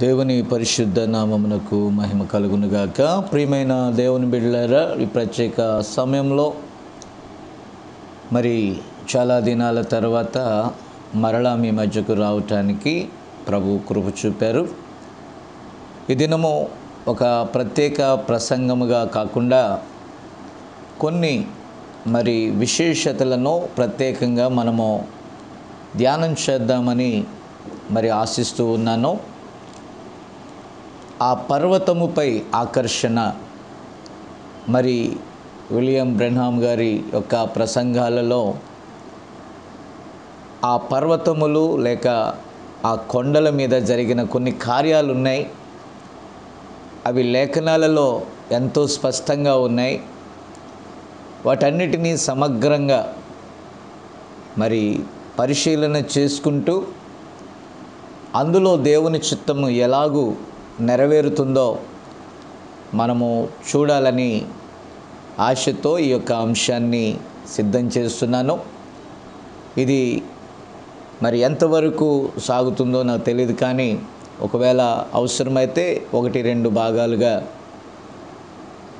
దేవుని పరిశుద్ధ నామమునకు మహిమ కలుగునుగాక. ప్రియమైన దేవుని బిడ్డలారా ఈ ప్రత్యేక సమయంలో మరి చాలా దినాల తర్వాత మరలా మీ మధ్యకు రావటానికి ప్రభు కృప చూపారు. ఈ దినము ఒక ప్రత్యేక ప్రసంగముగా కాకుండా కొన్ని మరి విశేషతలను ప్రత్యేకంగా మనము ధ్యానం చేద్దామని మరి ఆశిస్తూ ఉన్నాను. ఆ పర్వతముపై ఆకర్షణ. మరి విలియం బ్రెన్హామ్ గారి యొక్క ప్రసంగాలలో ఆ పర్వతములు లేక ఆ కొండల మీద జరిగిన కొన్ని కార్యాలు ఉన్నాయి అవి లేఖనాలలో ఎంతో స్పష్టంగా ఉన్నాయి. వాటన్నిటినీ సమగ్రంగా మరి పరిశీలన చేసుకుంటూ అందులో దేవుని చిత్తము ఎలాగూ నెరవేరుతుందో మనము చూడాలని ఆశతో ఈ యొక్క అంశాన్ని సిద్ధం చేస్తున్నాను. ఇది మరి ఎంతవరకు సాగుతుందో నాకు తెలియదు కానీ ఒకవేళ అవసరమైతే ఒకటి రెండు భాగాలుగా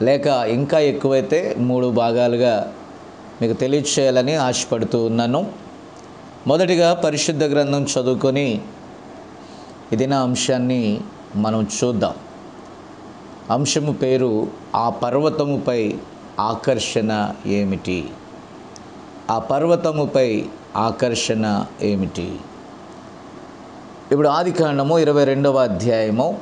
లేక ఇంకా ఎక్కువైతే మూడు భాగాలుగా మీకు తెలియచేయాలని ఆశపడుతూ ఉన్నాను. మొదటిగా పరిశుద్ధ గ్రంథం చదువుకొని ఇది నా అంశాన్ని మనం చూద్దాం. అంశము పేరు ఆ పర్వతముపై ఆకర్షణ ఏమిటి? ఆ పర్వతముపై ఆకర్షణ ఏమిటి? ఇప్పుడు ఆది కాండము ఇరవై రెండవ అధ్యాయము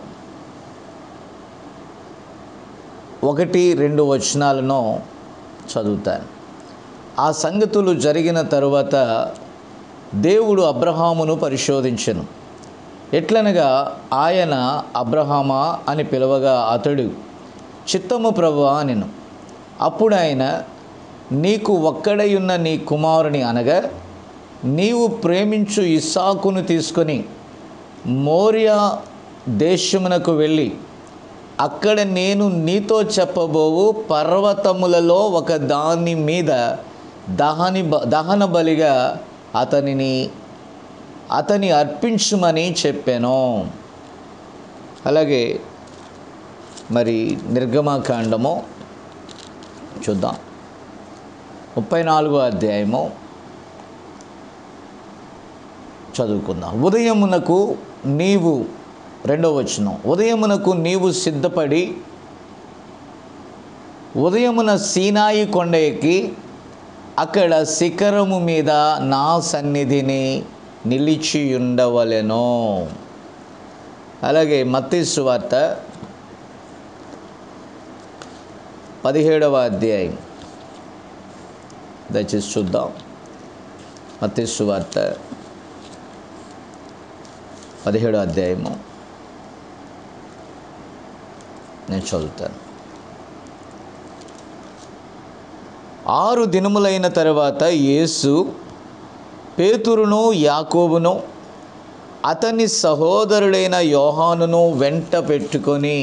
ఒకటి రెండు వచనాలను చదువుతాను. ఆ సంగతులు జరిగిన తరువాత దేవుడు అబ్రహామును పరిశోధించను. ఎట్లనగా ఆయన అబ్రహామా అని పిలవగా అతడు చిత్తము ప్రభు అనెను. అప్పుడు ఆయన నీకు ఒక్కడయున్న నీ కుమారుని అనగా నీవు ప్రేమించు ఇస్సాకును తీసుకొని మోరియా దేశమునకు వెళ్ళి అక్కడ నేను నీతో చెప్పబోవు పర్వతములలో ఒక దాని మీద దహని బ దహన బలిగా అతనిని అతని అర్పించుమని చెప్పాను. అలాగే మరి నిర్గమాకాండము చూద్దాం. ముప్పై నాలుగో అధ్యాయము చదువుకుందాం. ఉదయమునకు నీవు రెండవ వచనం ఉదయమునకు నీవు సిద్ధపడి ఉదయమున సీనాయి కొండ ఎక్కి అక్కడ శిఖరము మీద నా సన్నిధిని నిలిచియుండవలెను. అలాగే మత్తీసు వార్త పదిహేడవ అధ్యాయం. దయచేసి చూద్దాం. మత్తీసు వార్త పదిహేడో అధ్యాయము. నేను చదువుతాను. ఆరు దినములైన తర్వాత యేసు పేతురును యాకోబును అతని సహోదరుడైన యోహానును వెంట పెట్టుకొని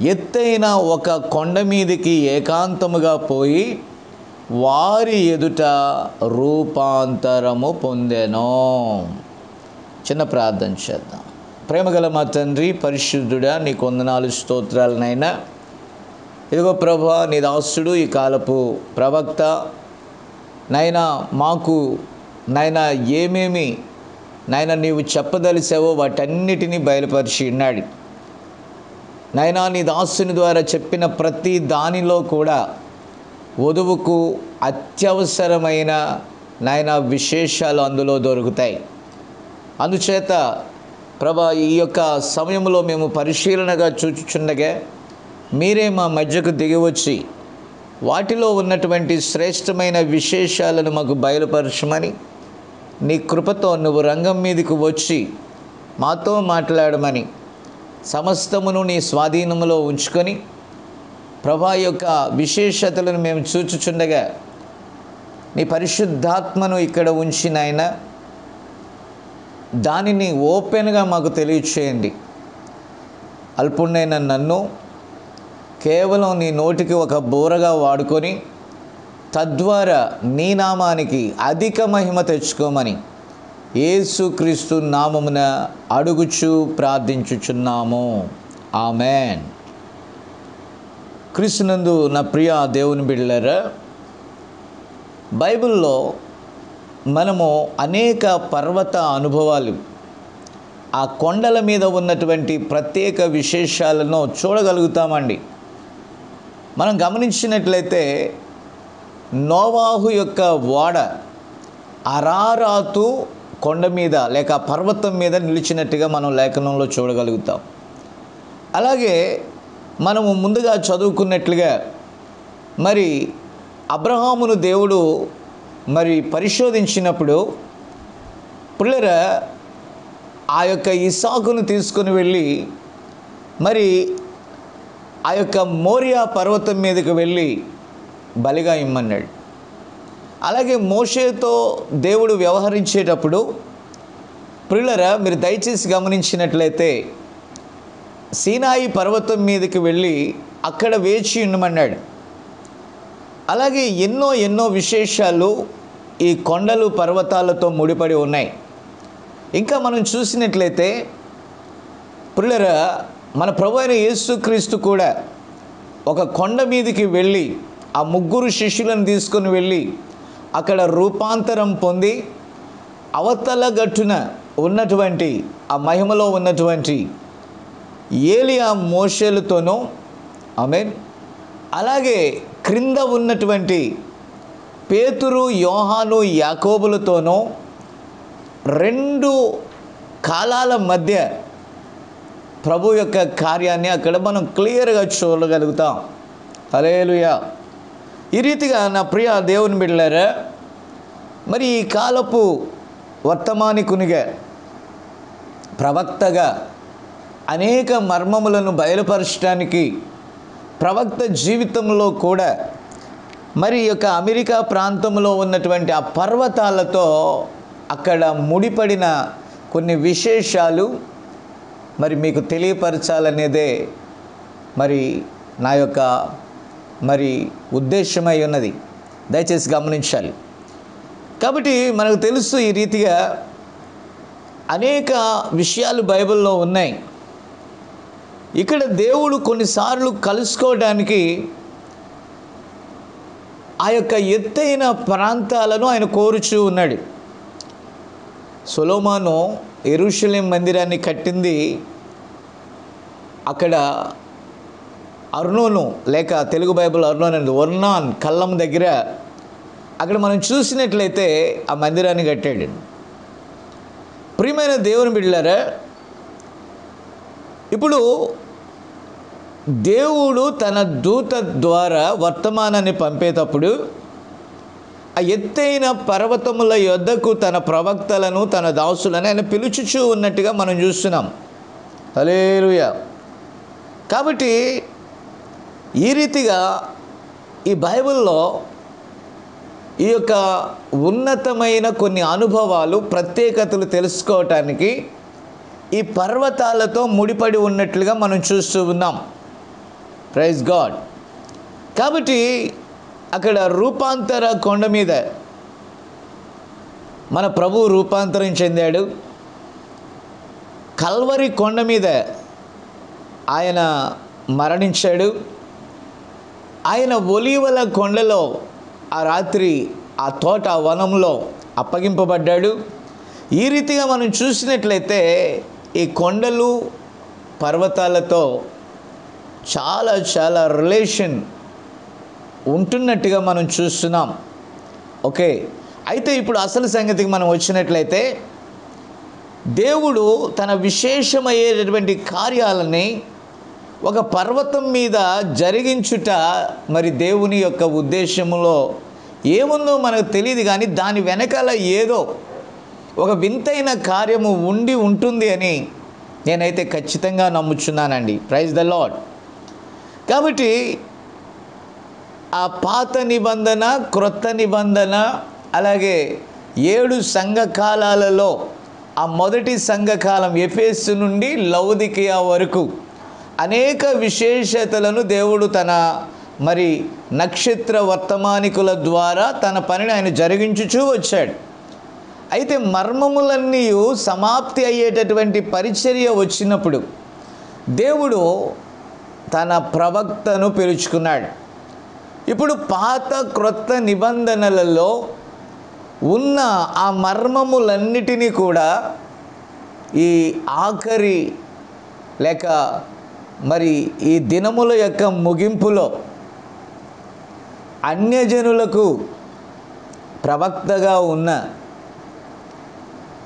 ఎత్తైన ఒక కొండ మీదికి ఏకాంతముగా పోయి వారి ఎదుట రూపాంతరము పొందెను. చిన్న ప్రార్థన చేద్దాం. ప్రేమగల మా తండ్రి పరిశుద్ధుడా నీ కొందనాలు స్తోత్రాలనైనా ఇదిగో ప్రభా నీ దాసుడు ఈ కాలపు ప్రవక్త నైనా మాకు నాయన ఏమేమి నాయన నీవు చెప్పదలిసావో వాటన్నిటినీ బయలుపరిచి ఉన్నాడు. నైనా నీ దాసుని ద్వారా చెప్పిన ప్రతి దానిలో కూడా వధువుకు అత్యవసరమైన నాయన విశేషాలు అందులో దొరుకుతాయి. అందుచేత ప్రభా ఈ యొక్క సమయంలో మేము పరిశీలనగా చూచుచుండగా మీరే మా మధ్యకు దిగివచ్చి వాటిలో ఉన్నటువంటి శ్రేష్టమైన విశేషాలను మాకు బయలుపరచమని నీ కృపతో నువ్వు రంగం మీదకు వచ్చి మాతో మాట్లాడమని సమస్తమును నీ స్వాధీనములో ఉంచుకొని ప్రభా యొక్క విశేషతలను మేము చూచుచుండగా నీ పరిశుద్ధాత్మను ఇక్కడ ఉంచి దానిని ఓపెన్గా మాకు తెలియచేయండి. అల్పుణ్ణైన నన్ను కేవలం నీ నోటికి ఒక బోరగా వాడుకొని తద్వారా నీ నామానికి అధిక మహిమ తెచ్చుకోమని యేసుక్రీస్తు నామమున అడుగుచు ప్రార్థించుచున్నాము. ఆమెన్. క్రీస్తునందు నా ప్రియ దేవుని బిళ్ళరా బైబిల్లో మనము అనేక పర్వత అనుభవాలు ఆ కొండల మీద ఉన్నటువంటి ప్రత్యేక విశేషాలను చూడగలుగుతామండి. మనం గమనించినట్లయితే నోవాహు యొక్క ఓడ అరారాతు కొండ మీద లేక పర్వతం మీద నిలిచినట్టుగా మనం లేఖనంలో చూడగలుగుతాం. అలాగే మనము ముందుగా చదువుకున్నట్లుగా మరి అబ్రహామును దేవుడు మరి పరిశోధించినప్పుడు పిల్లర ఆ యొక్క ఇసాకును తీసుకుని వెళ్ళి మరి ఆ యొక్క మోరియా పర్వతం మీదకి వెళ్ళి బలిగా ఇమ్మన్నాడు. అలాగే మోషేతో దేవుడు వ్యవహరించేటప్పుడు ప్రిల్లరా మీరు దయచేసి గమనించినట్లయితే సీనాయి పర్వతం మీదకి వెళ్ళి అక్కడ వేచి ఉండమన్నాడు. అలాగే ఎన్నో ఎన్నో విశేషాలు ఈ కొండలు పర్వతాలతో ముడిపడి ఉన్నాయి. ఇంకా మనం చూసినట్లయితే పిల్లరా మన ప్రభు అయిన యేసుక్రీస్తు కూడా ఒక కొండ మీదకి వెళ్ళి ఆ ముగ్గురు శిష్యులను తీసుకొని వెళ్ళి అక్కడ రూపాంతరం పొంది అవతల గట్టున ఉన్నటువంటి ఆ మహిమలో ఉన్నటువంటి ఏలియా మోషలతోనూ ఆమెన్ అలాగే క్రింద ఉన్నటువంటి పేతురు యోహాను యాకోబులతోనూ రెండు కాలాల మధ్య ప్రభు యొక్క కార్యాన్ని అక్కడ మనం క్లియర్గా చూడగలుగుతాం. అలేలుయా ఈ రీతిగా నా ప్రియ దేవుని బిడ్డలారా మరి ఈ కాలపు వర్తమానికునిగా ప్రవక్తగా అనేక మర్మములను బయలుపరచడానికి ప్రవక్త జీవితంలో కూడా మరి యొక్క అమెరికా ప్రాంతంలో ఉన్నటువంటి ఆ పర్వతాలతో అక్కడ ముడిపడిన కొన్ని విశేషాలు మరి మీకు తెలియపరచాలనేదే మరి నా యొక్క మరి ఉద్దేశమై ఉన్నది. దయచేసి గమనించాలి. కాబట్టి మనకు తెలుసు ఈ రీతిగా అనేక విషయాలు బైబిల్లో ఉన్నాయి. ఇక్కడ దేవుడు కొన్నిసార్లు కలుసుకోవడానికి ఆ యొక్క ఎత్తైన ప్రాంతాలను ఆయన కోరుచూ ఉన్నాడు. సొలోమాను ఎరుషలేం మందిరాన్ని కట్టింది అక్కడ అర్నోను లేక తెలుగు బైబిల్ అర్నోన్ అండి వర్నాన్ కల్లం దగ్గర. అక్కడ మనం చూసినట్లయితే ఆ మందిరాన్ని కట్టాడు. ప్రియమైన దేవుని బిడ్డారా ఇప్పుడు దేవుడు తన దూత ద్వారా వర్తమానాన్ని పంపేటప్పుడు ఆ ఎత్తైన పర్వతముల యొద్దకు తన ప్రవక్తలను తన దాసులను ఆయన పిలుచుచూ ఉన్నట్టుగా మనం చూస్తున్నాం. అలేలుయ కాబట్టి ఈ రీతిగా ఈ బైబిల్లో ఈ యొక్క ఉన్నతమైన కొన్ని అనుభవాలు ప్రత్యేకతలు తెలుసుకోవటానికి ఈ పర్వతాలతో ముడిపడి ఉన్నట్లుగా మనం చూస్తూ ఉన్నాం. Praise God. కాబట్టి అక్కడ రూపాంతర కొండ మీద మన ప్రభు రూపాంతరం చెందాడు. కల్వరి కొండ మీద ఆయన మరణించాడు. ఆయన ఒలీవల కొండలో ఆ రాత్రి ఆ తోట వనంలో అప్పగింపబడ్డాడు. ఈ రీతిగా మనం చూసినట్లయితే ఈ కొండలు పర్వతాలతో చాలా చాలా రిలేషన్ ఉంటున్నట్టుగా మనం చూస్తున్నాం. ఓకే? అయితే ఇప్పుడు అసలు సంగతికి మనం వచ్చినట్లయితే దేవుడు తన విశేషమయ్యేటటువంటి కార్యాలని ఒక పర్వతం మీద జరిగించుట మరి దేవుని యొక్క ఉద్దేశంలో ఏముందో మనకు తెలియదు కానీ దాని వెనకాల ఏదో ఒక వింతైన కార్యము ఉండి ఉంటుంది అని నేనైతే ఖచ్చితంగా నమ్ముచున్నానండి. ప్రైజ్ ద లాడ్ కాబట్టి ఆ పాత నిబంధన క్రొత్త నిబంధన అలాగే ఏడు సంఘకాలాలలో ఆ మొదటి సంఘకాలం ఎఫేసు నుండి లౌదికియా వరకు అనేక విశేషతలను దేవుడు తన మరి నక్షత్ర వర్తమానికుల ద్వారా తన పనిని ఆయన జరిగించుచూ వచ్చాడు. అయితే మర్మములన్నీ సమాప్తి అయ్యేటటువంటి పరిచర్య వచ్చినప్పుడు దేవుడు తన ప్రవక్తను పిలుచుకున్నాడు. ఇప్పుడు పాత క్రొత్త నిబంధనలలో ఉన్న ఆ మర్మములన్నిటినీ కూడా ఈ ఆఖరి లేక మరి ఈ దినముల యొక్క ముగింపులో అన్యజనులకు ప్రవక్తగా ఉన్న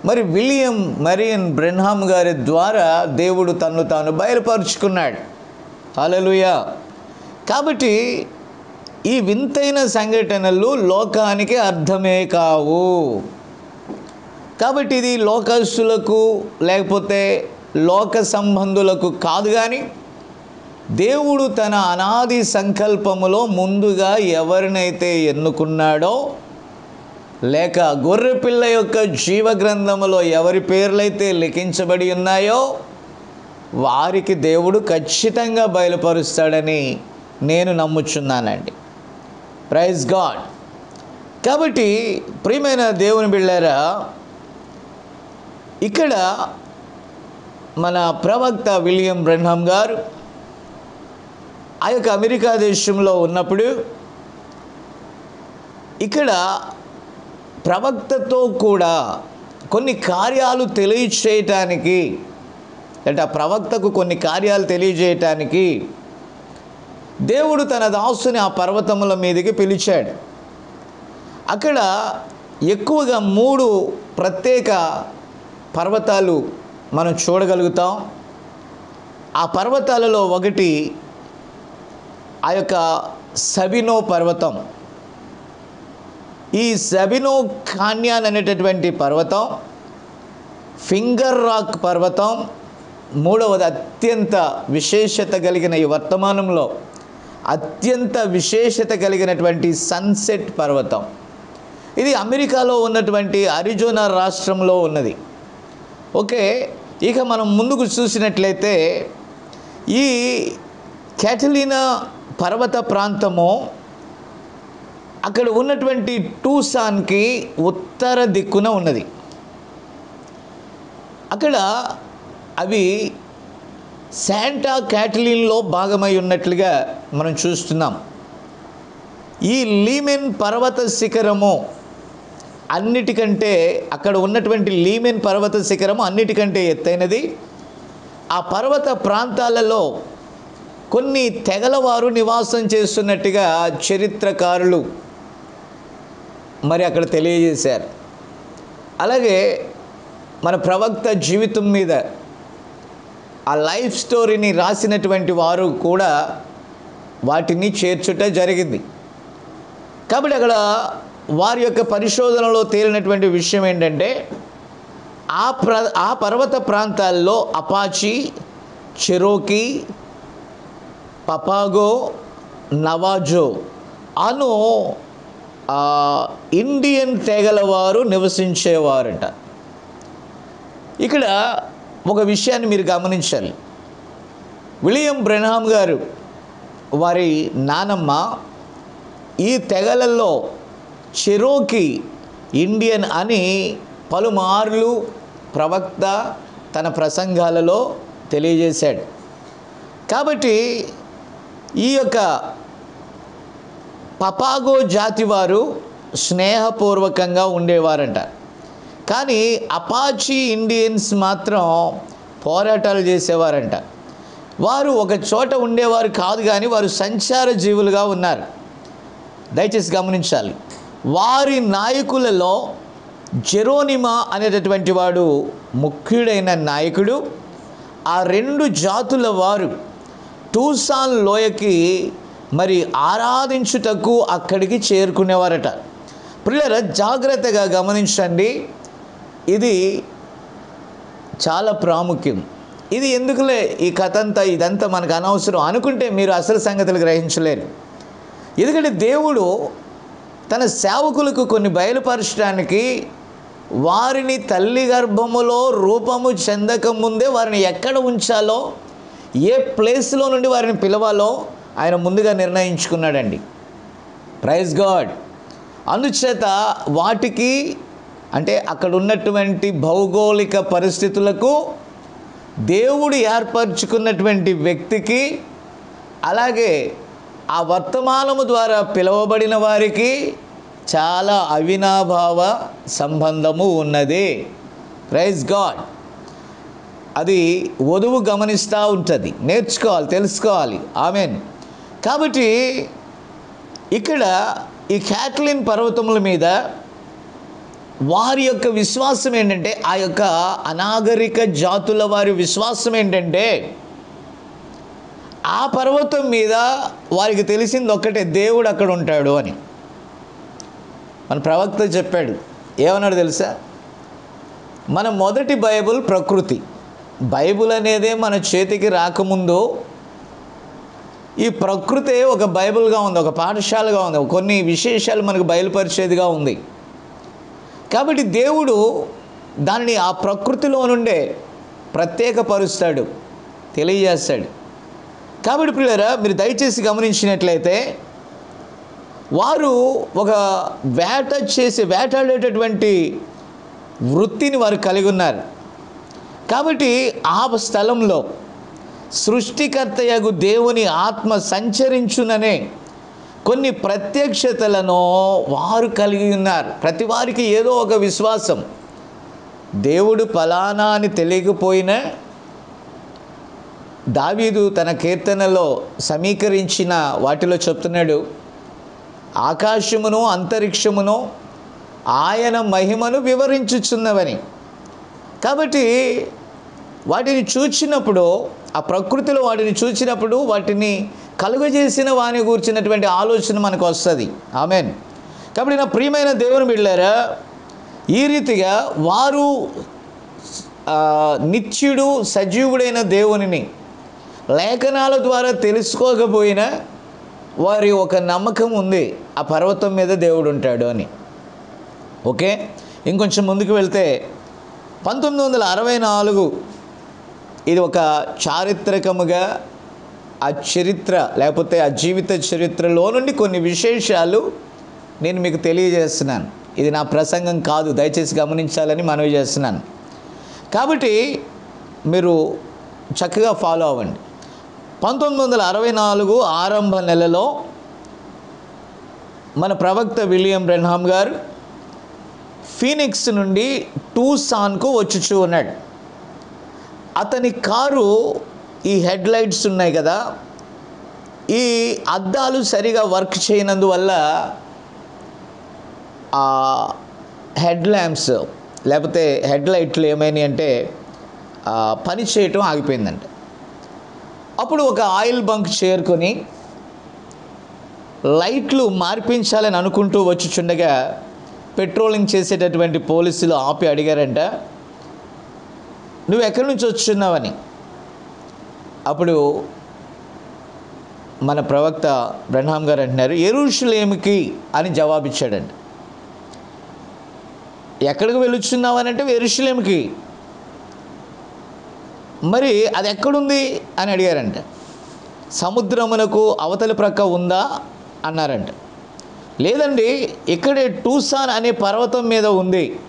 మరి విలియం మరియన్ బ్రెన్హామ్ గారి ద్వారా దేవుడు తన్ను తాను బయలుపరుచుకున్నాడు. అలలుయ కాబట్టి ఈ వింతైన సంఘటనలు లోకానికి అర్థమే కావు. కాబట్టి ఇది లోకస్తులకు లేకపోతే లోక సంబంధులకు కాదు కానీ దేవుడు తన అనాది సంకల్పములో ముందుగా ఎవరినైతే ఎన్నుకున్నాడో లేక గొర్రెపిల్ల యొక్క జీవగ్రంథములో ఎవరి పేర్లైతే లిఖించబడి ఉన్నాయో వారికి దేవుడు ఖచ్చితంగా బయలుపరుస్తాడని నేను నమ్ముచున్నానండి. Praise God. కాబట్టి ప్రియమైన దేవుని బిళ్ళారా ఇక్కడ మన ప్రవక్త విలియం బ్రెన్హమ్ గారు ఆ యొక్క అమెరికా దేశంలో ఉన్నప్పుడు ఇక్కడ ప్రవక్తతో కూడా కొన్ని కార్యాలు తెలియచేయటానికి అంటే ఆ ప్రవక్తకు కొన్ని కార్యాలు తెలియజేయటానికి దేవుడు తన దాసుని ఆ పర్వతముల మీదకి పిలిచాడు. అక్కడ ఎక్కువగా మూడు ప్రత్యేక పర్వతాలు మనం చూడగలుగుతాం. ఆ పర్వతాలలో ఒకటి ఆ యొక్క సబినో పర్వతం. ఈ సబినో కాన్యాన్ అనేటటువంటి పర్వతం ఫింగర్ రాక్ పర్వతం మూడవది అత్యంత విశేషత కలిగిన ఈ వర్తమానంలో అత్యంత విశేషత కలిగినటువంటి సన్సెట్ పర్వతం. ఇది అమెరికాలో ఉన్నటువంటి అరిజోనా రాష్ట్రంలో ఉన్నది. ఓకే ఇక మనం ముందుకు చూసినట్లయితే ఈ క్యాటలీనా పర్వత ప్రాంతము అక్కడ ఉన్నటువంటి టూసాన్కి ఉత్తర దిక్కున ఉన్నది. అక్కడ అవి శాంటా క్యాటలిన్లో భాగమై ఉన్నట్లుగా మనం చూస్తున్నాం. ఈ లీమెన్ పర్వత శిఖరము అన్నిటికంటే అక్కడ ఉన్నటువంటి లీమెన్ పర్వత శిఖరము అన్నిటికంటే ఎత్తైనది. ఆ పర్వత ప్రాంతాలలో కొన్ని తెగలవారు నివాసం చేస్తున్నట్టుగా చరిత్రకారులు మరి అక్కడ తెలియజేశారు. అలాగే మన ప్రవక్త జీవితం మీద ఆ లైఫ్ స్టోరీని రాసినటువంటి వారు కూడా వాటిని చేర్చుట జరిగింది. కాబట్టి అక్కడ వారి యొక్క పరిశోధనలో తేలినటువంటి విషయం ఏంటంటే ఆ ప్ర ఆ పర్వత ప్రాంతాల్లో అపాచి చెరోకి పపాగో నవాజో అను ఇండియన్ తెగల వారు నివసించేవారట. ఇక్కడ ఒక విషయాన్ని మీరు గమనించాలి. విలియం బ్రెనహామ్ గారు వారి నానమ్మ ఈ తెగలలో చెరోకి ఇండియన్ అని పలుమార్లు ప్రవక్త తన ప్రసంగాలలో తెలియజేశాడు. కాబట్టి ఈ యొక్క పపాగో జాతి వారు స్నేహపూర్వకంగా ఉండేవారంట. కానీ అపాచీ ఇండియన్స్ మాత్రం పోరాటాలు చేసేవారంట. వారు ఒక చోట ఉండేవారు కాదు కానీ వారు సంచార జీవులుగా ఉన్నారు. దయచేసి గమనించాలి. వారి నాయకులలో జెరోనిమా అనేటటువంటి వాడు ముఖ్యుడైన నాయకుడు. ఆ రెండు జాతుల వారు టూసాన్ లోయకి మరి ఆరాధించుటకు అక్కడికి చేరుకునేవారట. పిల్లల జాగ్రత్తగా గమనించండి. ఇది చాలా ప్రాముఖ్యం. ఇది ఎందుకులే ఈ కథ అంతా ఇదంతా మనకు అనవసరం అనుకుంటే మీరు అసలు సంగతులు గ్రహించలేరు. ఎందుకంటే దేవుడు తన సేవకులకు కొన్ని బయలుపరచడానికి వారిని తల్లి గర్భములో రూపము చెందక ముందే వారిని ఎక్కడ ఉంచాలో ఏ ప్లేస్లో నుండి వారిని పిలవాలో ఆయన ముందుగా నిర్ణయించుకున్నాడండి. Praise God! అందుచేత వాటికి అంటే అక్కడ ఉన్నటువంటి భౌగోళిక పరిస్థితులకు దేవుడు ఏర్పరచుకున్నటువంటి వ్యక్తికి అలాగే ఆ వర్తమానము ద్వారా పిలువబడిన వారికి చాలా అవినాభావ సంబంధము ఉన్నది. Praise God. అది వధువు గమనిస్తూ ఉంటుంది. నేర్చుకోవాలి తెలుసుకోవాలి. ఆమెన్. కాబట్టి ఇక్కడ ఈ క్యాట్లిన్ పర్వతముల మీద వారి యొక్క విశ్వాసం ఏంటంటే ఆ యొక్క అనాగరిక జాతుల వారి విశ్వాసం ఏంటంటే ఆ పర్వతం మీద వారికి తెలిసింది ఒక్కటే దేవుడు అక్కడ ఉంటాడు అని. మన ప్రవక్త చెప్పాడు ఏమన్నాడు తెలుసా? మన మొదటి బైబుల్ ప్రకృతి. బైబుల్ అనేదే మన చేతికి రాకముందు ఈ ప్రకృతే ఒక బైబిల్గా ఉంది ఒక పాఠశాలగా ఉంది కొన్ని విశేషాలు మనకు బయలుపరిచేదిగా ఉంది. కాబట్టి దేవుడు దానిని ఆ ప్రకృతిలో నుండే ప్రత్యేకపరుస్తాడు తెలియజేస్తాడు. కాబట్టి పిల్లరా మీరు దయచేసి గమనించినట్లయితే వారు ఒక వేట చేసే వేటాడేటటువంటి వృత్తిని వారు కలిగి ఉన్నారు. కాబట్టి ఆ స్థలంలో సృష్టికర్తయగు దేవుని ఆత్మ సంచరించుననే కొన్ని ప్రత్యక్షతలను వారు కలిగి ఉన్నారు. ప్రతి వారికి ఏదో ఒక విశ్వాసం. దేవుడు ఫలానా అని తెలియకపోయినా దావీదు తన కీర్తనలో సమీకరించిన వాటిలో చెప్తున్నాడు. ఆకాశమును అంతరిక్షమును ఆయన మహిమను వివరించుచున్నవని. కాబట్టి వాటిని చూచినప్పుడు ఆ ప్రకృతిలో వాటిని చూచినప్పుడు వాటిని కలుగజేసిన వాని కూర్చున్నటువంటి ఆలోచన మనకు వస్తుంది. ఆమెన్. కాబట్టి నా ప్రియమైన దేవుని బిడ్డారా ఈ రీతిగా వారు నిత్యుడు సజీవుడైన దేవునిని లేఖనాల ద్వారా తెలుసుకోకపోయినా వారి ఒక నమ్మకం ఉంది ఆ పర్వతం మీద దేవుడు ఉంటాడు అని. ఓకే? ఇంకొంచెం ముందుకు వెళ్తే పంతొమ్మిది వందల అరవై నాలుగు ఇది ఒక చారిత్రకముగా ఆ చరిత్ర లేకపోతే ఆ జీవిత చరిత్రలో నుండి కొన్ని విశేషాలు నేను మీకు తెలియజేస్తున్నాను. ఇది నా ప్రసంగం కాదు దయచేసి గమనించాలని మనవి చేస్తున్నాను. కాబట్టి మీరు చక్కగా ఫాలో అవ్వండి. పంతొమ్మిది వందల అరవై నాలుగు ఆరంభ నెలలో మన ప్రవక్త విలియం బ్రెన్హామ్ గారు ఫీనిక్స్ నుండి టూసాన్కు వచ్చుచూ ఉన్నాడు. అతని కారు ఈ హెడ్ లైట్స్ ఉన్నాయి కదా ఈ అద్దాలు సరిగా వర్క్ చేయనందువల్ల ఆ హెడ్ ల్యాంప్స్ లేకపోతే హెడ్ లైట్లు ఏమైనాయి అంటే పని చేయటం ఆగిపోయిందంట. అప్పుడు ఒక ఆయిల్ బంక్ చేరుకొని లైట్లు మార్పించాలని అనుకుంటూ వచ్చుచుండగా పెట్రోలింగ్ చేసేటటువంటి పోలీసులు ఆపి అడిగారంట నువ్వు ఎక్కడి నుంచి వచ్చున్నావని అప్పుడు మన ప్రవక్త బ్రహ్మాం గారు అంటున్నారు ఎరుషులేమికి అని జవాబిచ్చాడండి. ఎక్కడికి వెళుతున్నావు అని అంటే ఎరుషులేమికి. మరి అది ఎక్కడుంది? అని అడిగారంట. సముద్రమునకు అవతలి ప్రక్క ఉందా? అన్నారంట. లేదండి ఇక్కడే టూసాన్ అనే పర్వతం మీద ఉంది.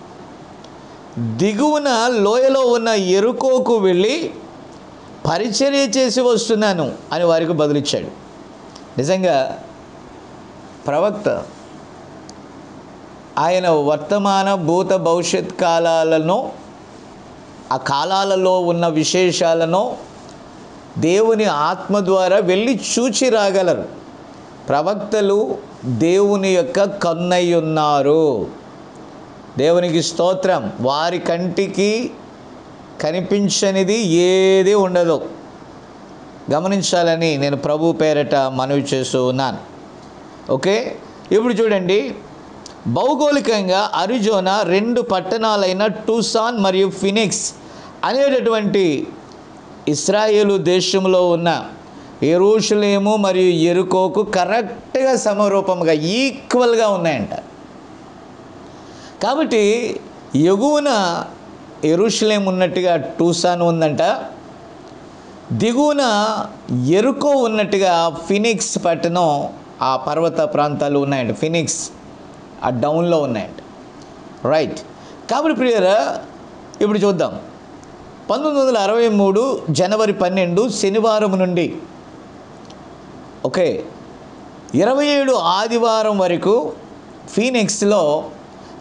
దిగువన లోయలో ఉన్న ఎరుకోకు వెళ్ళి పరిచర్య చేసి వస్తున్నాను అని వారికి బదులిచ్చాడు. నిజంగా ప్రవక్త ఆయన వర్తమాన భూత భవిష్యత్ కాలాలను ఆ కాలాలలో ఉన్న విశేషాలను దేవుని ఆత్మ ద్వారా వెళ్ళి చూచి రాగలరు. ప్రవక్తలు దేవుని యొక్క కన్నై ఉన్నారు దేవునికి స్తోత్రం. వారి కంటికి కనిపించనిది ఏది ఉండదు. గమనించాలని నేను ప్రభు పేరట మనవి చేస్తూ ఉన్నాను. ఓకే? ఇప్పుడు చూడండి. భౌగోళికంగా అరిజోనా రెండు పట్టణాలైన టూసాన్ మరియు ఫినిక్స్ అనేటటువంటి ఇస్రాయేలు దేశంలో ఉన్న ఎరుషులేము మరియు ఎరుకోకు కరెక్ట్గా సమరూపంగా ఈక్వల్గా ఉన్నాయంట. కాబట్టి ఎగువన ఎరుషలేం ఉన్నట్టుగా టూసాన్ ఉందంట. దిగువన ఎరుకో ఉన్నట్టుగా ఫినిక్స్ పట్టణం ఆ పర్వత ప్రాంతాలు ఉన్నాయంట. ఫినిక్స్ ఆ డౌన్లో ఉన్నాయంట. రైట్. కాబట్టి ప్రియరా ఇప్పుడు చూద్దాం. పంతొమ్మిది వందల అరవై మూడు జనవరి పన్నెండు శనివారం నుండి. ఓకే. ఇరవై ఏడు ఆదివారం వరకు ఫీనిక్స్లో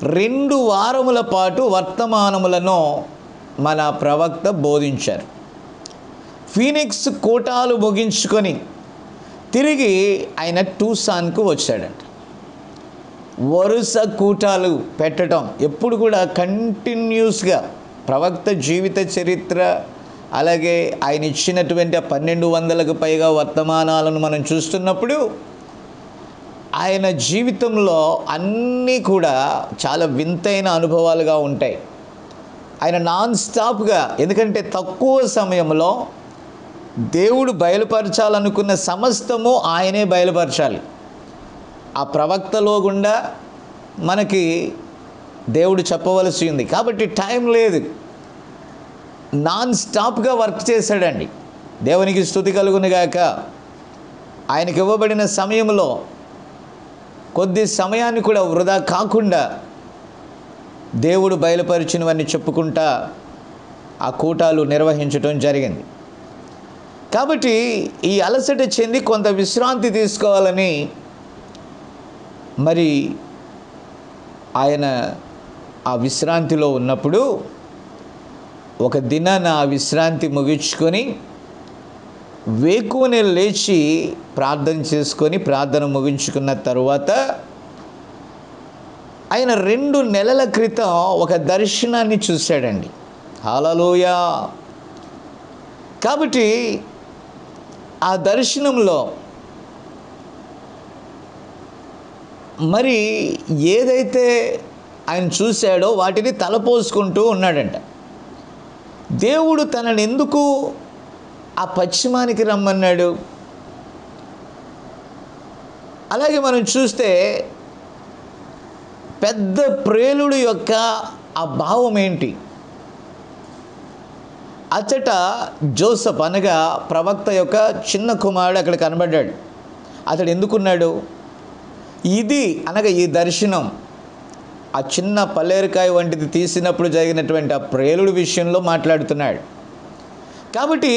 రెండు వారముల పాటు వర్తమానములను మన ప్రవక్త బోధించారు. ఫీనిక్స్ కూటాలు ముగించుకొని తిరిగి ఆయన టూసాన్కు వచ్చాడంట. వరుస కూటాలు పెట్టడం ఎప్పుడు కూడా కంటిన్యూస్గా ప్రవక్త జీవిత చరిత్ర అలాగే ఆయన ఇచ్చినటువంటి పన్నెండు వందలకు పైగా వర్తమానాలను మనం చూస్తున్నప్పుడు ఆయన జీవితంలో అన్నీ కూడా చాలా వింతైన అనుభవాలుగా ఉంటాయి. ఆయన నాన్ స్టాప్గా ఎందుకంటే తక్కువ సమయంలో దేవుడు బయలుపరచాలనుకున్న సమస్తము ఆయనే బయలుపరచాలి. ఆ ప్రవక్తలో గుండా మనకి దేవుడు చెప్పవలసి ఉంది. కాబట్టి టైం లేదు. నాన్ స్టాప్గా వర్క్ చేశాడండి. దేవునికి స్థుతి కలుగునిగాక ఆయనకి ఇవ్వబడిన సమయంలో కొద్ది సమయాన్ని కూడా వృధా కాకుండా దేవుడు బయలుపరిచినవన్నీ చెప్పుకుంటా ఆ కూటాలు నిర్వహించడం జరిగింది. కాబట్టి ఈ అలసట చెంది కొంత విశ్రాంతి తీసుకోవాలని మరి ఆయన ఆ విశ్రాంతిలో ఉన్నప్పుడు ఒక దినాన ఆ విశ్రాంతి ముగించుకొని వేకువనే లేచి ప్రార్థన చేసుకొని ప్రార్థన ముగించుకున్న తరువాత ఆయన రెండు నెలల క్రితం ఒక దర్శనాన్ని చూశాడండి. హాలలోయా. కాబట్టి ఆ దర్శనంలో మరి ఏదైతే ఆయన చూశాడో వాటిని తలపోసుకుంటూ ఉన్నాడంట. దేవుడు తనని ఎందుకు ఆ పశ్చిమానికి రమ్మన్నాడు. అలాగే మనం చూస్తే పెద్ద ప్రేలుడు యొక్క ఆ భావం ఏంటి? అచ్చట జోసఫ్ అనగా ప్రవక్త యొక్క చిన్న కుమారుడు అక్కడ కనబడ్డాడు. అతడు ఎందుకున్నాడు? ఇది అనగా ఈ దర్శనం. ఆ చిన్న పల్లేరుకాయ వంటిది తీసినప్పుడు జరిగినటువంటి ఆ ప్రేలుడు విషయంలో మాట్లాడుతున్నాడు. కాబట్టి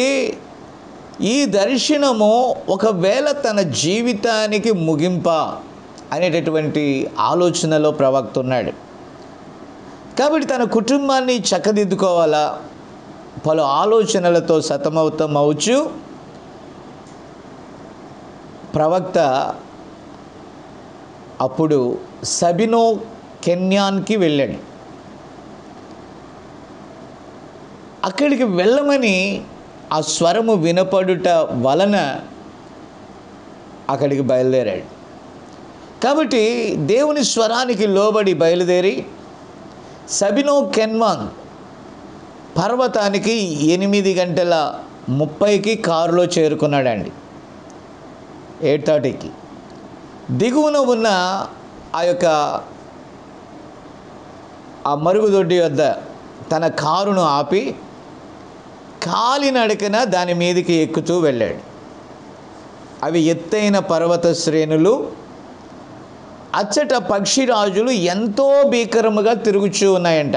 ఈ దర్శనము ఒకవేళ తన జీవితానికి ముగింప అనేటటువంటి ఆలోచనలో ప్రవక్త ఉన్నాడు కాబట్టి తన కుటుంబాన్ని చక్కదిద్దుకోవాలా? పలు ఆలోచనలతో సతమవుతం అవుచు. ప్రవక్త అప్పుడు సబినో కెన్యాన్కి వెళ్ళాడు. అక్కడికి వెళ్ళమని ఆ స్వరము వినపడుట వలన అక్కడికి బయలుదేరాడు. కాబట్టి దేవుని స్వరానికి లోబడి బయలుదేరి సబినో కెన్వాంగ్ పర్వతానికి ఎనిమిది గంటల ముప్పైకి కారులో చేరుకున్నాడండి. ఎయిట్ థర్టీకి. దిగువన ఉన్న ఆ యొక్క ఆ మరుగుదొడ్డి వద్ద తన కారును ఆపి కాలినడకన దాని మీదకి ఎక్కుతూ వెళ్ళాడు. అవి ఎత్తైన పర్వత శ్రేణులు. అచ్చట పక్షిరాజులు ఎంతో భీకరముగా తిరుగుచూ ఉన్నాయంట.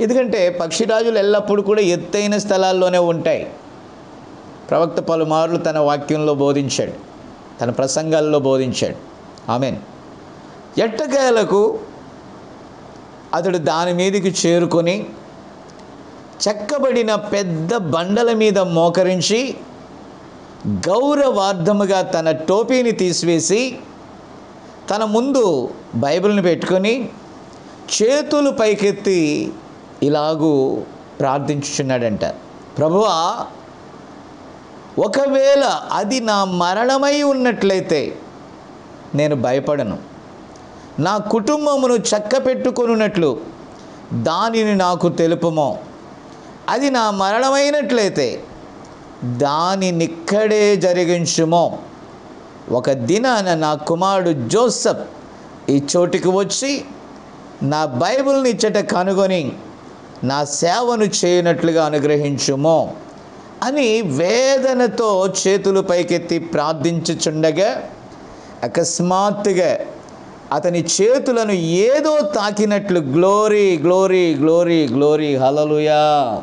ఎందుకంటే పక్షిరాజులు ఎల్లప్పుడూ కూడా ఎత్తైన స్థలాల్లోనే ఉంటాయి. ప్రవక్త పలుమార్లు తన వాక్యంలో బోధించాడు. తన ప్రసంగాల్లో బోధించాడు. ఆమెన్. ఎట్టకేలకు అతడు దాని మీదకి చేరుకొని చెక్కబడిన పెద్ద బండల మీద మోకరించి గౌరవార్థముగా తన టోపీని తీసివేసి తన ముందు బైబిల్ని పెట్టుకొని చేతులు పైకెత్తి ఇలాగూ ప్రార్థించుచున్నాడంట. ప్రభువా ఒకవేళ అది నా మరణమై ఉన్నట్లయితే నేను భయపడను. నా కుటుంబమును చక్క పెట్టుకొనున్నట్లు దానిని నాకు తెలుపుమో. అది నా మరణమైనట్లయితే దానినిక్కడే జరిగించుమో. ఒక దినాన నా కుమారుడు జోసఫ్ ఈ చోటికి వచ్చి నా బైబిల్ని ఇచ్చట కనుగొని నా సేవను చేయనట్లుగా అనుగ్రహించుమో అని వేదనతో చేతులు పైకెత్తి ప్రార్థించుచుండగా అకస్మాత్తుగా అతని చేతులను ఏదో తాకినట్లు glory glory glory glory hallelujah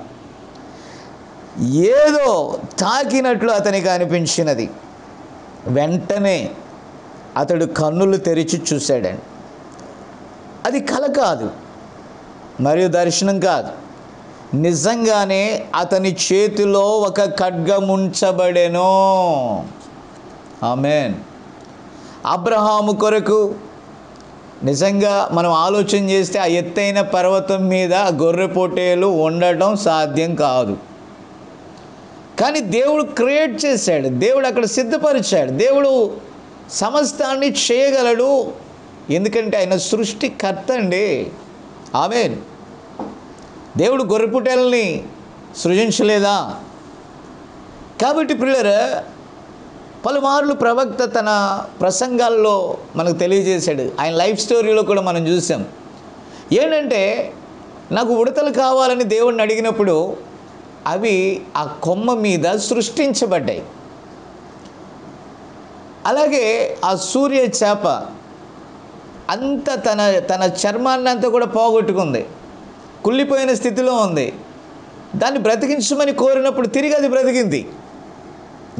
ఏదో తాకినట్లు అతనికి అనిపించినది. వెంటనే అతడు కన్నులు తెరిచి చూశాడండి. అది కల కాదు మరియు దర్శనం కాదు. నిజంగానే అతని చేతిలో ఒక ఖడ్గముంచబడెను ఆమెన్. అబ్రహాము కొరకు నిజంగా మనం ఆలోచన చేస్తే ఆ ఎత్తైన పర్వతం మీద గొర్రె పొట్టేలు ఉండటం సాధ్యం కాదు. కానీ దేవుడు క్రియేట్ చేశాడు. దేవుడు అక్కడ సిద్ధపరిచాడు. దేవుడు సమస్తాన్ని చేయగలడు. ఎందుకంటే ఆయన సృష్టికర్త అండి. ఆమె దేవుడు గొర్రెపుటల్ని సృజించలేదా? కాబట్టి పిల్లర పలుమార్లు ప్రవక్త తన ప్రసంగాల్లో మనకు తెలియజేశాడు. ఆయన లైఫ్ స్టోరీలో కూడా మనం చూసాం. ఏంటంటే నాకు ఉడతలు కావాలని దేవుణ్ణి అడిగినప్పుడు అవి ఆ కొమ్మ మీద సృష్టించబడ్డాయి. అలాగే ఆ సూర్య చేప అంత తన తన చర్మాన్ని అంతా కూడా పోగొట్టుకుంది. కుళ్ళిపోయిన స్థితిలో ఉంది. దాన్ని బ్రతికించమని కోరినప్పుడు తిరిగి అది బ్రతికింది.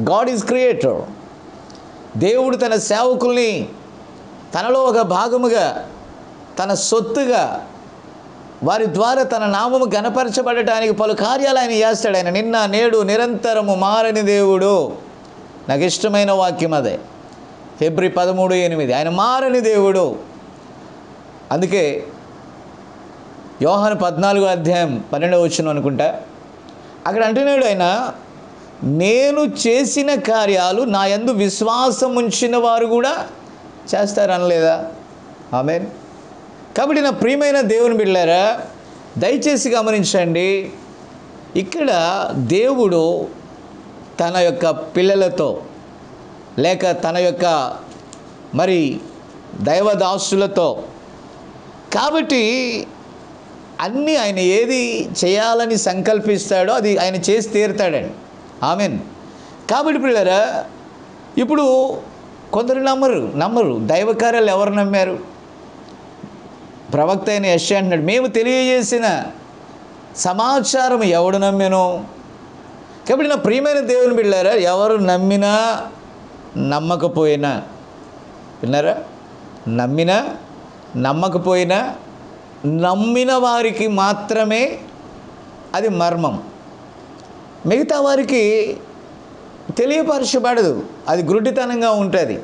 గాడ్ ఈజ్ క్రియేటర్ దేవుడు తన సేవకుల్ని తనలో ఒక భాగముగా తన సొత్తుగా వారి ద్వారా తన నామము గనపరచబడటానికి పలు కార్యాలు ఆయన చేస్తాడు. ఆయన నిన్న నేడు నిరంతరము మారని దేవుడు. నాకు ఇష్టమైన వాక్యం అదే. ఫిబ్రి పదమూడు ఎనిమిది. ఆయన మారని దేవుడు. అందుకే యోహాను పద్నాలుగో అధ్యాయం పన్నెండవ వచ్చిన అనుకుంటా. అక్కడ అంటున్నాడు ఆయన నేను చేసిన కార్యాలు నా యందు విశ్వాసం ఉంచిన వారు కూడా చేస్తారనలేదా? ఆమె కాబట్టి నా ప్రియమైన దేవుని బిడ్డారా దయచేసి గమనించండి ఇక్కడ దేవుడు తన యొక్క పిల్లలతో లేక తన యొక్క మరి దైవదాసులతో కాబట్టి అన్నీ ఆయన ఏది చేయాలని సంకల్పిస్తాడో అది ఆయన చేసి తీరుతాడండి. ఆమెన్. కాబట్టి పిల్లరా ఇప్పుడు కొందరు నమ్మరు నమ్మరు. దైవ కార్యాలు ఎవరు నమ్మారు? ప్రవక్త అయిన యశ్ అంటున్నాడు మేము తెలియజేసిన సమాచారం ఎవడు నమ్మెను? కాబట్టి నా ప్రియమైన దేవుని బిళ్ళారా ఎవరు నమ్మినా నమ్మకపోయినా విన్నారా? నమ్మినా నమ్మకపోయినా నమ్మిన వారికి మాత్రమే అది మర్మం. మిగతా వారికి తెలియపరచబడదు. అది గురుడితనంగా ఉంటుంది.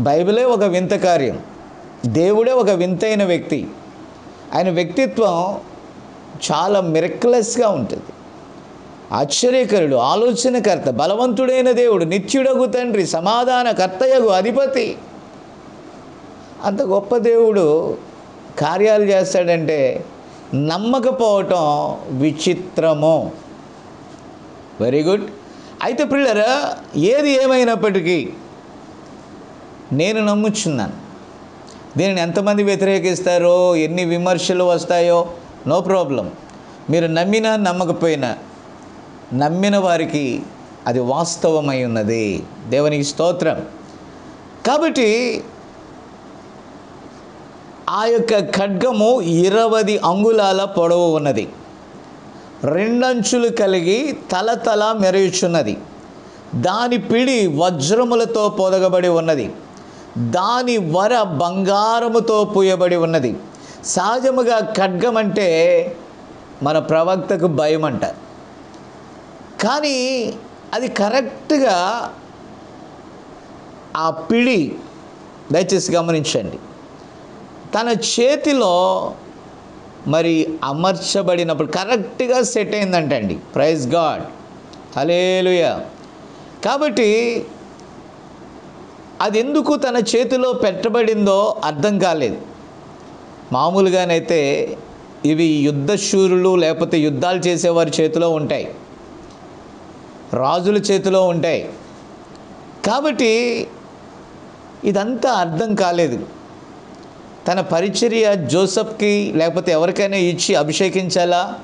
బైబిలే ఒక వింత కార్యం. దేవుడే ఒక వింతైన వ్యక్తి. ఆయన వ్యక్తిత్వం చాలా మిరక్లెస్గా ఉంటుంది. ఆశ్చర్యకరుడు ఆలోచనకర్త బలవంతుడైన దేవుడు నిత్యుడగు తండ్రి సమాధాన కర్తయగు అధిపతి. అంత గొప్ప దేవుడు కార్యాలు చేస్తాడంటే నమ్మకపోవటం విచిత్రము. వెరీ గుడ్ అయితే పిల్లరా ఏది ఏమైనప్పటికీ నేను నమ్ముచున్నాను. దీనిని ఎంతమంది వ్యతిరేకిస్తారో ఎన్ని విమర్శలు వస్తాయో నో ప్రాబ్లం మీరు నమ్మినా నమ్మకపోయినా నమ్మిన వారికి అది వాస్తవమై ఉన్నది. దేవునికి స్తోత్రం. కాబట్టి ఆ యొక్క ఖడ్గము ఇరవది అంగుళాల పొడవు ఉన్నది. రెండంచులు కలిగి తల తల మెరయుచున్నది. దాని పిడి వజ్రములతో పొదగబడి ఉన్నది. దాని వర బంగారముతో పూయబడి ఉన్నది. సహజముగా ఖడ్గం అంటే మన ప్రవక్తకు భయం అంట కానీ అది కరెక్ట్గా ఆ పిడి దయచేసి గమనించండి. తన చేతిలో మరి అమర్చబడినప్పుడు కరెక్ట్గా సెట్ అయిందంటండి. Praise God. హలేలుయ కాబట్టి అది ఎందుకు తన చేతిలో పెట్టబడిందో అర్థం కాలేదు. మామూలుగానైతే ఇవి యుద్ధశూరులు లేకపోతే యుద్ధాలు చేసేవారి చేతిలో ఉంటాయి. రాజుల చేతిలో ఉంటాయి. కాబట్టి ఇదంతా అర్థం కాలేదు. తన పరిచర్య జోసఫ్కి లేకపోతే ఎవరికైనా ఇచ్చి అభిషేకించాలా?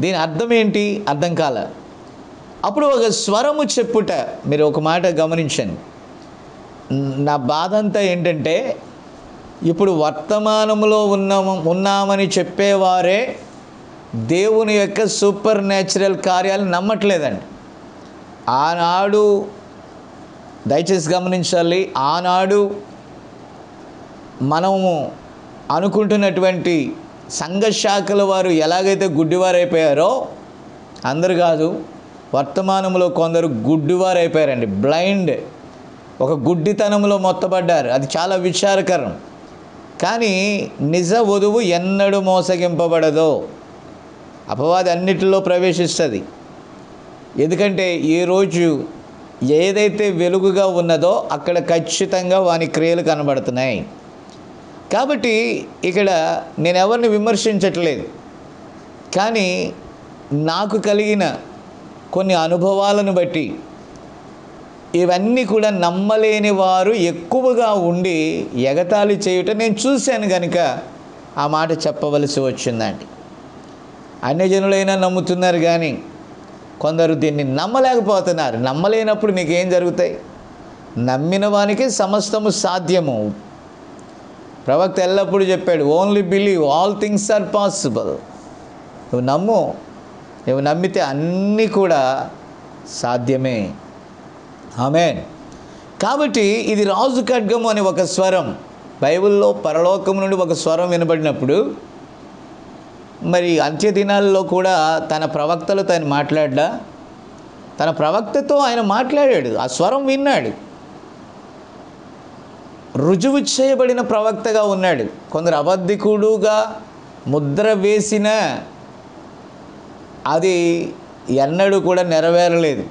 దీని అర్థం ఏంటి? అర్థం కాల. అప్పుడు ఒక స్వరము చెప్పుట మీరు ఒక మాట గమనించండి. నా బాధ అంతా ఏంటంటే ఇప్పుడు వర్తమానంలో ఉన్నాము ఉన్నామని చెప్పేవారే దేవుని యొక్క సూపర్ న్యాచురల్ కార్యాలు నమ్మట్లేదండి. ఆనాడు దయచేసి గమనించాలి ఆనాడు మనము అనుకుంటున్నటువంటి సంఘ శాఖల వారు ఎలాగైతే గుడ్డివారైపోయారో అందరు కాదు వర్తమానంలో కొందరు గుడ్డివారైపోయారండి. బ్లైండ్ ఒక గుడ్డితనంలో మొత్తపడ్డారు అది చాలా విచారకరం. కానీ నిజ వధువు ఎన్నడూ మోసగింపబడదో. అపవాది అన్నిటిలో ప్రవేశిస్తుంది. ఎందుకంటే ఈ రోజు ఏదైతే వెలుగుగా ఉన్నదో అక్కడ ఖచ్చితంగా వాని క్రియలు కనబడుతున్నాయి. కాబట్టి ఇక్కడ నేను ఎవరిని విమర్శించట్లేదు. కానీ నాకు కలిగిన కొన్ని అనుభవాలను బట్టి ఇవన్నీ కూడా నమ్మలేని వారు ఎక్కువగా ఉండి ఎగతాళి చేయుట నేను చూశాను కనుక ఆ మాట చెప్పవలసి వచ్చిందండి. అన్యజనులైనా నమ్ముతున్నారు కానీ కొందరు దీన్ని నమ్మలేకపోతున్నారు. నమ్మలేనప్పుడు నీకేం జరుగుతాయి? నమ్మిన వానికి సమస్తము సాధ్యము. ప్రవక్త ఎల్లప్పుడూ చెప్పాడు only believe all things are possible నువ్వు నమ్ము నువ్వు నమ్మితే అన్నీ కూడా సాధ్యమే. ఆమె కాబట్టి ఇది రాజు ఖడ్గము అనే ఒక స్వరం. బైబిల్లో పరలోకం నుండి ఒక స్వరం వినబడినప్పుడు మరి అంత్య దినాల్లో కూడా తన ప్రవక్తలతో ఆయన మాట్లాడ్డా తన ప్రవక్తతో ఆయన మాట్లాడాడు ఆ స్వరం విన్నాడు. రుజువు చేయబడిన ప్రవక్తగా ఉన్నాడు. కొందరు అబద్ధికుడుగా ముద్ర వేసిన అది ఎన్నడూ కూడా నెరవేరలేదు.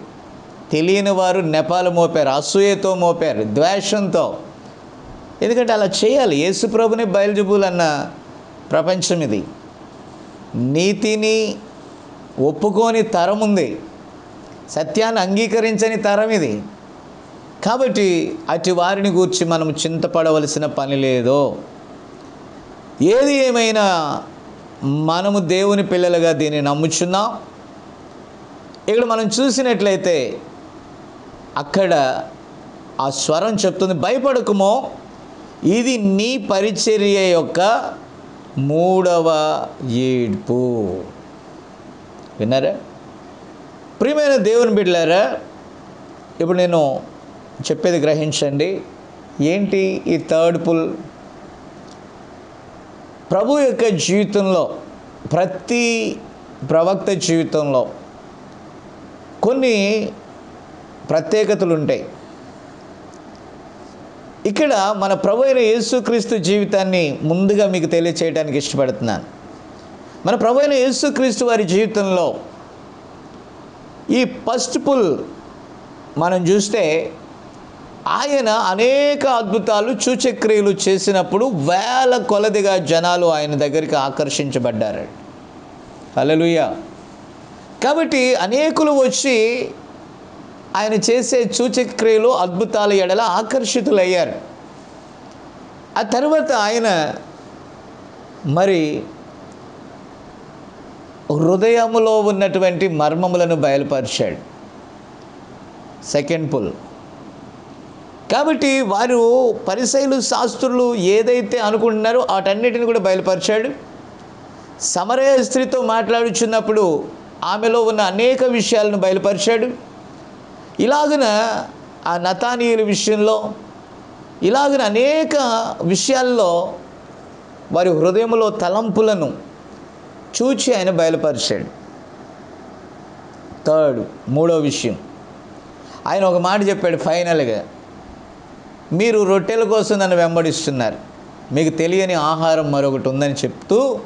తెలియని వారు నెపాలు మోపారు అసూయతో మోపారు ద్వేషంతో. ఎందుకంటే అలా చేయాలి. యేసుప్రభుని అన్న ప్రపంచం ఇది. నీతిని ఒప్పుకోని తరం ఉంది. సత్యాన్ని అంగీకరించని తరం ఇది. కాబట్టి అటు వారిని గూర్చి మనం చింతపడవలసిన పని లేదో ఏది ఏమైనా మనము దేవుని పిల్లలుగా దీన్ని నమ్ముచున్నాం. ఇక్కడ మనం చూసినట్లయితే అక్కడ ఆ స్వరం చెప్తుంది భయపడకుమో ఇది నీ పరిచర్య యొక్క మూడవ ఏడ్పు. విన్నారా? ప్రియమైన దేవుని బిడ్డలారా ఇప్పుడు నేను చెప్పేది గ్రహించండి. ఏంటి ఈ థర్డ్ పుల్? ప్రభు యొక్క జీవితంలో ప్రతి ప్రవక్త జీవితంలో కొన్ని ప్రత్యేకతలు ఉంటాయి ఇక్కడ మన ప్రభు అయిన యేసుక్రీస్తు జీవితాన్ని ముందుగా మీకు తెలియచేయడానికి ఇష్టపడుతున్నాను. మన ప్రభు అయిన యేసుక్రీస్తు వారి జీవితంలో ఈ ఫస్ట్ పుల్ మనం చూస్తే ఆయన అనేక అద్భుతాలు సూచక్రియలు చేసినప్పుడు వేల కొలదిగా జనాలు ఆయన దగ్గరికి ఆకర్షించబడ్డారు. అలలుయ కాబట్టి అనేకులు వచ్చి ఆయన చేసే సూచక్రియలు అద్భుతాల ఎడల ఆకర్షితులయ్యారు. ఆ తర్వాత ఆయన మరి హృదయములో ఉన్నటువంటి మర్మములను బయలుపరిచాడు. సెకండ్ పుల్. కాబట్టి వారు పరిశైలు శాస్త్రులు ఏదైతే అనుకుంటున్నారో వాటన్నిటిని కూడా బయలుపరిచాడు. సమరయ స్త్రీతో మాట్లాడుచున్నప్పుడు ఆమెలో ఉన్న అనేక విషయాలను బయలుపరిచాడు. ఇలాగున ఆ నతానీయుల విషయంలో ఇలాగిన అనేక విషయాల్లో వారి హృదయంలో తలంపులను చూచి ఆయన బయలుపరిచాడు. థర్డ్ మూడో విషయం. ఆయన ఒక మాట చెప్పాడు ఫైనల్గా. మీరు రొట్టెల కోసం నన్ను వెంబడిస్తున్నారు. మీకు తెలియని ఆహారం మరొకటి ఉందని చెప్తూ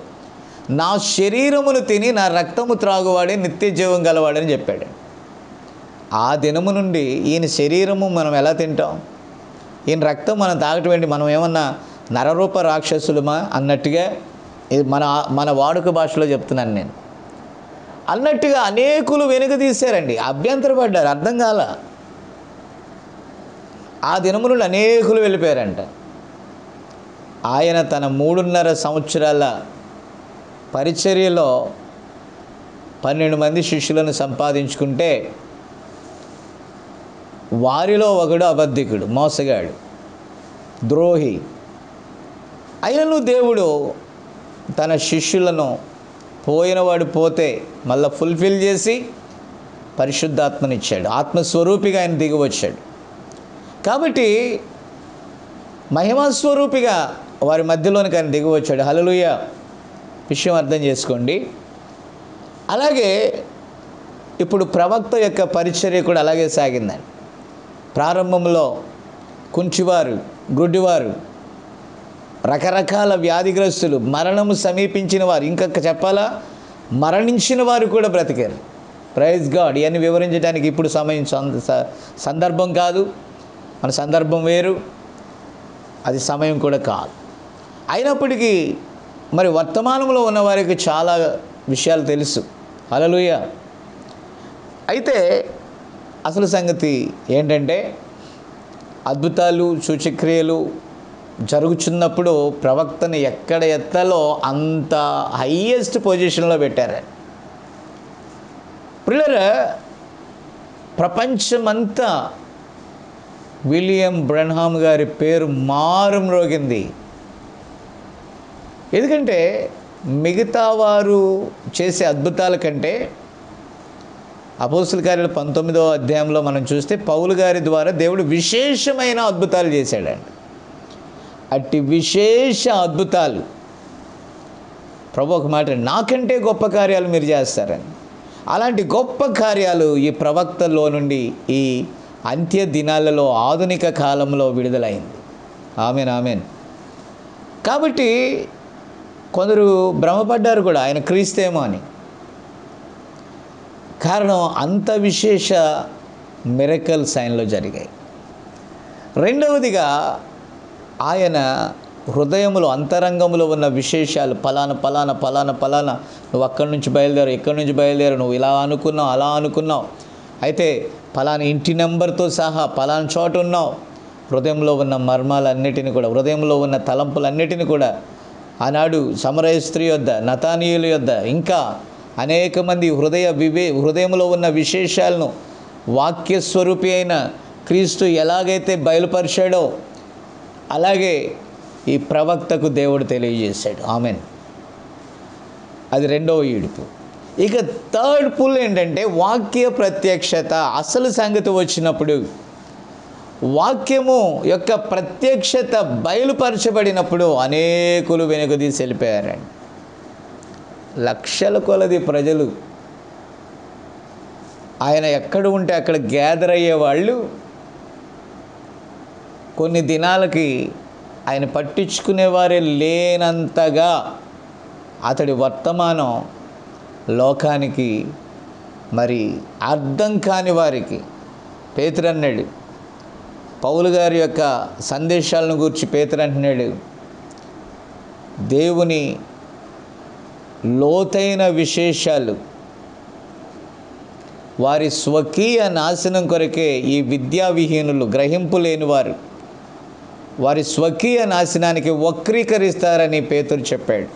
నా శరీరమును తిని నా రక్తము త్రాగువాడే నిత్య జీవం గలవాడని చెప్పాడు. ఆ దినము నుండి ఈయన శరీరము మనం ఎలా తింటాం? ఈయన రక్తం మనం తాగటం ఏంటి? మనం ఏమన్నా నరరూప రాక్షసులమా? అన్నట్టుగా ఇది మన మన వాడుక భాషలో చెప్తున్నాను నేను. అన్నట్టుగా అనేకులు వెనుక తీశారండి. అభ్యంతరపడ్డారు. అర్థం కాల. ఆ దినములు అనేకులు వెళ్ళిపోయారంట. ఆయన తన మూడున్నర సంవత్సరాల పరిచర్యలో పన్నెండు మంది శిష్యులను సంపాదించుకుంటే వారిలో ఒకడు అబద్ధికుడు మోసగాడు ద్రోహి. అయినను దేవుడు తన శిష్యులను పోయినవాడు పోతే మళ్ళీ ఫుల్ఫిల్ చేసి పరిశుద్ధాత్మనిచ్చాడు. ఆత్మస్వరూపిగా ఆయన దిగి వచ్చాడు. కాబట్టి మహిమస్వరూపిగా వారి మధ్యలోనికి ఆయన దిగి వచ్చాడు. హలలుయ విషయం అర్థం చేసుకోండి. అలాగే ఇప్పుడు ప్రవక్త యొక్క పరిచర్య కూడా అలాగే సాగిందండి. ప్రారంభంలో కుంచివారు గుడ్డివారు రకరకాల వ్యాధిగ్రస్తులు మరణము సమీపించిన వారు ఇంకా చెప్పాలా? మరణించిన వారు కూడా బ్రతికారు. Praise God. ఇవన్నీ వివరించడానికి ఇప్పుడు సమయం సంద- స- సందర్భం కాదు. మన సందర్భం వేరు అది సమయం కూడా కాదు. అయినప్పటికీ మరి వర్తమానంలో ఉన్న వారికి చాలా విషయాలు తెలుసు. అలలుయ అయితే అసలు సంగతి ఏంటంటే అద్భుతాలు సూచక్రియలు జరుగుతున్నప్పుడు ప్రవక్తను ఎక్కడ ఎత్తాలో అంత హయ్యెస్ట్ పొజిషన్లో పెట్టారు. పిల్లర ప్రపంచమంతా విలియం బ్రెన్హామ్ గారి పేరు మారు మ్రోగింది ఎందుకంటే మిగతా వారు చేసే అద్భుతాల కంటే అపోసుల కార్యాలు పంతొమ్మిదో అధ్యాయంలో మనం చూస్తే పౌలు గారి ద్వారా దేవుడు విశేషమైన అద్భుతాలు చేశాడండి అట్టి విశేష అద్భుతాలు. ప్రభు ఒక మాట నాకంటే గొప్ప కార్యాలు మీరు చేస్తారని. అలాంటి గొప్ప కార్యాలు ఈ ప్రవక్తలో నుండి ఈ అంత్య దినాలలో ఆధునిక కాలంలో విడుదలైంది. Amen amen. కాబట్టి కొందరు భ్రమపడ్డారు కూడా ఆయన క్రీస్తేమో అని. కారణం అంత విశేష మిరకల్స్ ఆయనలో జరిగాయి. రెండవదిగా ఆయన హృదయములు అంతరంగంలో ఉన్న విశేషాలు పలానా పలానా పలానా పలానా నువ్వు అక్కడి నుంచి బయలుదేరు ఇక్కడి నుంచి బయలుదేరు నువ్వు ఇలా అనుకున్నావు అలా అనుకున్నావు. అయితే పలానా ఇంటి నెంబర్తో సహా పలానా చోట ఉన్నావు. హృదయంలో ఉన్న మర్మాలన్నిటిని కూడా హృదయంలో ఉన్న తలంపులన్నిటిని కూడా ఆనాడు సమరయ స్త్రీ యొద్ద నతానీయుల యొద్ద ఇంకా అనేక మంది హృదయ వివే హృదయంలో ఉన్న విశేషాలను వాక్యస్వరూపి అయిన క్రీస్తు ఎలాగైతే బయలుపరిచాడో అలాగే ఈ ప్రవక్తకు దేవుడు తెలియజేశాడు. ఆమెన్. అది రెండవ ఈడుపు. ఇక థర్డ్ పుల్ ఏంటంటే వాక్య ప్రత్యక్షత. అసలు సంగతి వచ్చినప్పుడు వాక్యము యొక్క ప్రత్యక్షత బయలుపరచబడినప్పుడు అనేకులు వెనుకదీసి వెళ్ళిపోయారండి. లక్షల కొలది ప్రజలు ఆయన ఎక్కడ ఉంటే అక్కడ గ్యాదర్ అయ్యేవాళ్ళు కొన్ని దినాలకి ఆయన పట్టించుకునేవారే లేనంతగా అతడి వర్తమానం లోకానికి మరి అర్థం కాని వారికి పేతురన్నాడు పౌలు గారి యొక్క సందేశాలను గురించి పేతురంటున్నాడు దేవుని లోతైన విశేషాలు వారి స్వకీయ నాశనం కొరకే ఈ విద్యావిహీనులు గ్రహింపు లేనివారు వారి స్వకీయ నాశనానికి వక్రీకరిస్తారని పేతురు చెప్పాడు.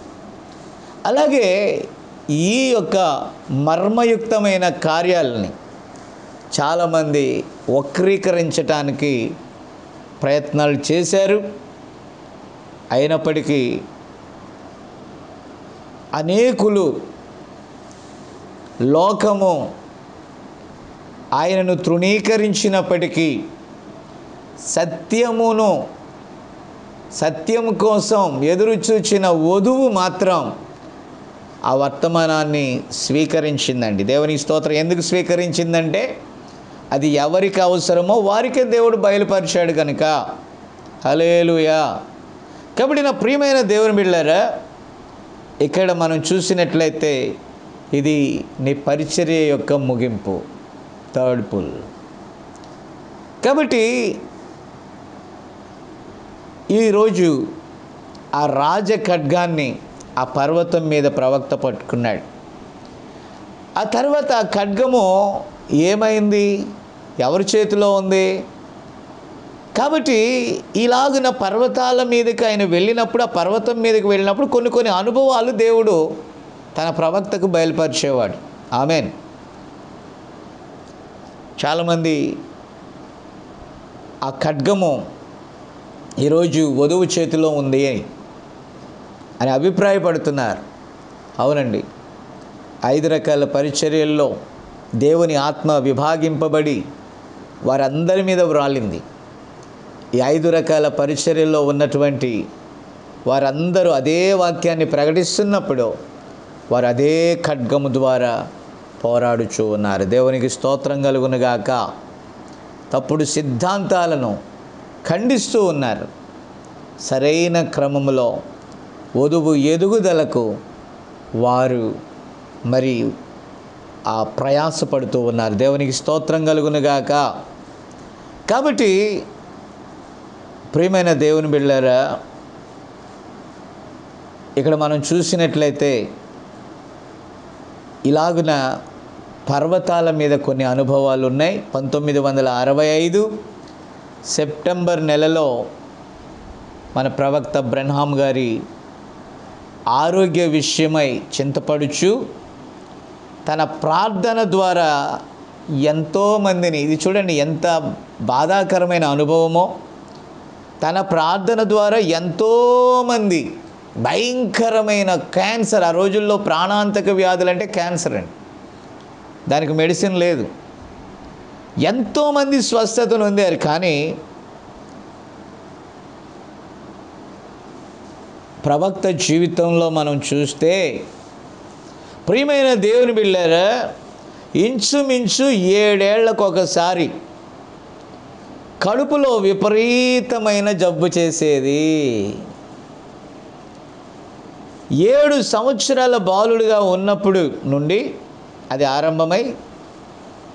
అలాగే ఈ యొక్క మర్మయుక్తమైన కార్యాలని చాలామంది వక్రీకరించటానికి ప్రయత్నాలు చేశారు. అయినప్పటికీ అనేకులు లోకము ఆయనను తృణీకరించినప్పటికీ సత్యమును సత్యం కోసం ఎదురుచూచిన వధువు మాత్రం ఆ వర్తమానాన్ని స్వీకరించిందండి. దేవుని స్తోత్రం ఎందుకు స్వీకరించిందంటే అది ఎవరికి అవసరమో వారికే దేవుడు బయలుపరిచాడు కనుక. హలేలుయా కాబట్టి నా ప్రియమైన దేవుని బిళ్ళారా ఇక్కడ మనం చూసినట్లయితే ఇది నీ పరిచర్య యొక్క ముగింపు థర్డ్ పుల్. కాబట్టి ఈరోజు ఆ రాజ ఖడ్గాన్ని ఆ పర్వతం మీద ప్రవక్త పట్టుకున్నాడు. ఆ తర్వాత ఆ ఖడ్గము ఏమైంది? ఎవరి చేతిలో ఉంది? కాబట్టి ఇలాగున పర్వతాల మీదకి ఆయన వెళ్ళినప్పుడు ఆ పర్వతం మీదకి వెళ్ళినప్పుడు కొన్ని కొన్ని అనుభవాలు దేవుడు తన ప్రవక్తకు బయలుపరిచేవాడు. ఆమెన్. చాలామంది ఆ ఖడ్గము ఈరోజు వధువు చేతిలో ఉంది అని అభిప్రాయపడుతున్నారు. అవునండి. ఐదు రకాల పరిచర్యల్లో దేవుని ఆత్మ విభాగింపబడి వారందరి మీద వ్రాలింది. ఈ ఐదు రకాల పరిచర్యల్లో ఉన్నటువంటి వారందరూ అదే వాక్యాన్ని ప్రకటిస్తున్నప్పుడు వారు అదే ఖడ్గము ద్వారా పోరాడుచూ ఉన్నారు. దేవునికి స్తోత్రం కలుగునుగాక తప్పుడు సిద్ధాంతాలను ఖండిస్తూ ఉన్నారు. సరైన క్రమములో వధువు ఎదుగుదలకు వారు మరి ఆ ప్రయాసపడుతూ ఉన్నారు. దేవునికి స్తోత్రం కలుగునుగాక. కాబట్టి ప్రియమైన దేవుని బిళ్ళారా ఇక్కడ మనం చూసినట్లయితే ఇలాగున పర్వతాల మీద కొన్ని అనుభవాలు ఉన్నాయి. పంతొమ్మిది వందల అరవై ఐదు సెప్టెంబర్ నెలలో మన ప్రవక్త బ్రహ్మాం గారి ఆరోగ్య విషయమై చింతపడుచు తన ప్రార్థన ద్వారా ఎంతోమందిని ఇది చూడండి ఎంత బాధాకరమైన అనుభవమో తన ప్రార్థన ద్వారా ఎంతోమంది భయంకరమైన క్యాన్సర్ ఆ రోజుల్లో ప్రాణాంతక వ్యాధులు అంటే క్యాన్సర్ అండి. దానికి మెడిసిన్ లేదు. ఎంతోమంది స్వస్థతను పొందారు కానీ ప్రవక్త జీవితంలో మనం చూస్తే ప్రియమైన దేవుని బిళ్ళారా ఇంచుమించు ఏడేళ్ళకు ఒకసారి కడుపులో విపరీతమైన జబ్బు చేసేది. ఏడు సంవత్సరాల బాలుడిగా ఉన్నప్పుడు నుండి అది ఆరంభమై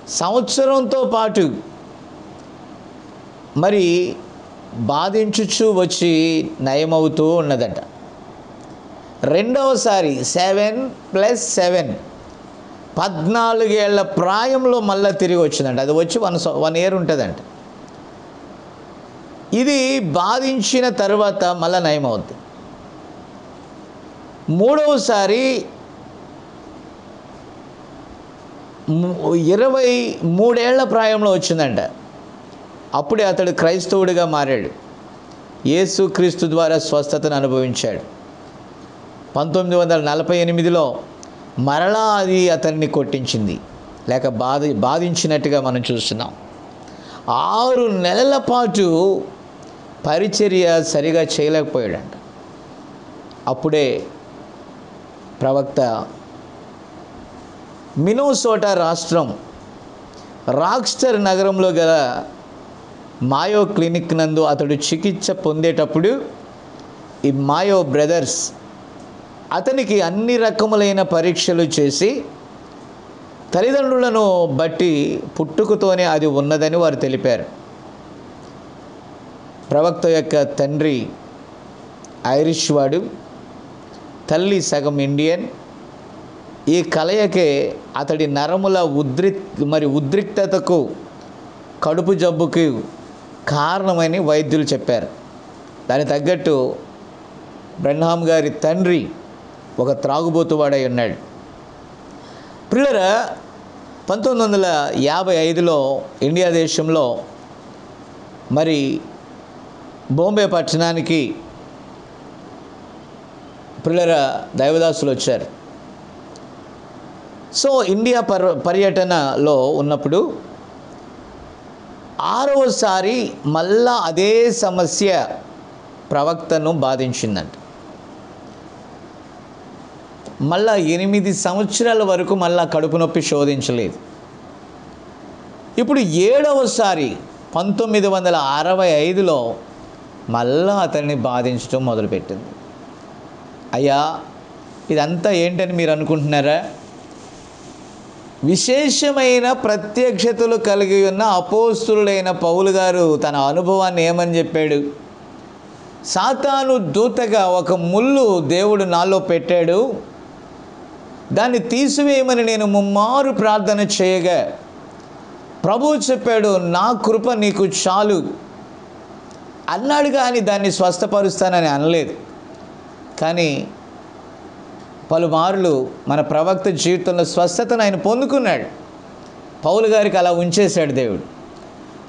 సంవత్సరంతో పాటు మరి బాధించుచు వచ్చి నయమవుతూ ఉన్నదట. రెండవసారి సెవెన్ ప్లస్ సెవెన్. పద్నాలుగేళ్ళ ప్రాయంలో మళ్ళీ తిరిగి వచ్చిందంట. అది వచ్చి వన్ వన్ ఇయర్ ఉంటుందంట. ఇది బాధించిన తర్వాత మళ్ళీ నయమవుద్ది. మూడవసారి ఇరవై మూడేళ్ళ ప్రాయంలో వచ్చిందంట. అప్పుడే అతడు క్రైస్తవుడిగా మారాడు. యేసు క్రీస్తు ద్వారా స్వస్థతను అనుభవించాడు. పంతొమ్మిది వందల నలభై ఎనిమిదిలో మరలా అది అతన్ని కొట్టించింది. లేక బాధ బాధించినట్టుగా మనం చూస్తున్నాం. ఆరు నెలల పాటు పరిచర్య సరిగా చేయలేకపోయాడంట. అప్పుడే ప్రవక్త మినోసోటా రాష్ట్రం రాక్స్టర్ నగరంలో గల మాయో క్లినిక్ నందు అతడు చికిత్స పొందేటప్పుడు ఈ మాయో బ్రదర్స్ అతనికి అన్ని రకములైన పరీక్షలు చేసి తల్లిదండ్రులను బట్టి పుట్టుకతోనే అది ఉన్నదని వారు తెలిపారు. ప్రవక్త యొక్క తండ్రి ఐరిష్ వాడు తల్లి సగం ఇండియన్. ఈ కలయకే అతడి నరముల ఉద్రి మరి ఉద్రిక్తతకు కడుపు జబ్బుకి కారణమని వైద్యులు చెప్పారు. దానికి తగ్గట్టు బ్రహ్మాం గారి తండ్రి ఒక త్రాగుబోతువాడై ఉన్నాడు. పిల్లర పంతొమ్మిది వందల యాభై ఐదులో ఇండియా దేశంలో మరి బాంబే పట్టణానికి పిల్లర దైవదాసులు వచ్చారు. సో ఇండియా పర్ పర్యటనలో ఉన్నప్పుడు ఆరవసారి మళ్ళా అదే సమస్య ప్రవక్తను బాధించిందంట. మళ్ళా ఎనిమిది సంవత్సరాల వరకు మళ్ళా కడుపు నొప్పి శోధించలేదు. ఇప్పుడు ఏడవసారి పంతొమ్మిది వందల అరవై ఐదులో మళ్ళా అతన్ని బాధించడం మొదలుపెట్టింది. అయ్యా ఇదంతా ఏంటని మీరు అనుకుంటున్నారా? విశేషమైన ప్రత్యక్షతలు కలిగి ఉన్న అపోస్తుడైన పౌలు గారు తన అనుభవాన్ని ఏమని చెప్పాడు? సాతాను దూతగా ఒక ముళ్ళు దేవుడు నాలో పెట్టాడు. దాన్ని తీసివేయమని నేను ముమ్మారు ప్రార్థన చేయగా ప్రభువు చెప్పాడు నా కృప నీకు చాలు. అన్నాడు కానీ దాన్ని స్వస్థపరుస్తానని అనలేదు. కానీ పలుమార్లు మన ప్రవక్త జీవితంలో స్వస్థతను ఆయన పొందుకున్నాడు. పౌలు గారికి అలా ఉంచేశాడు దేవుడు.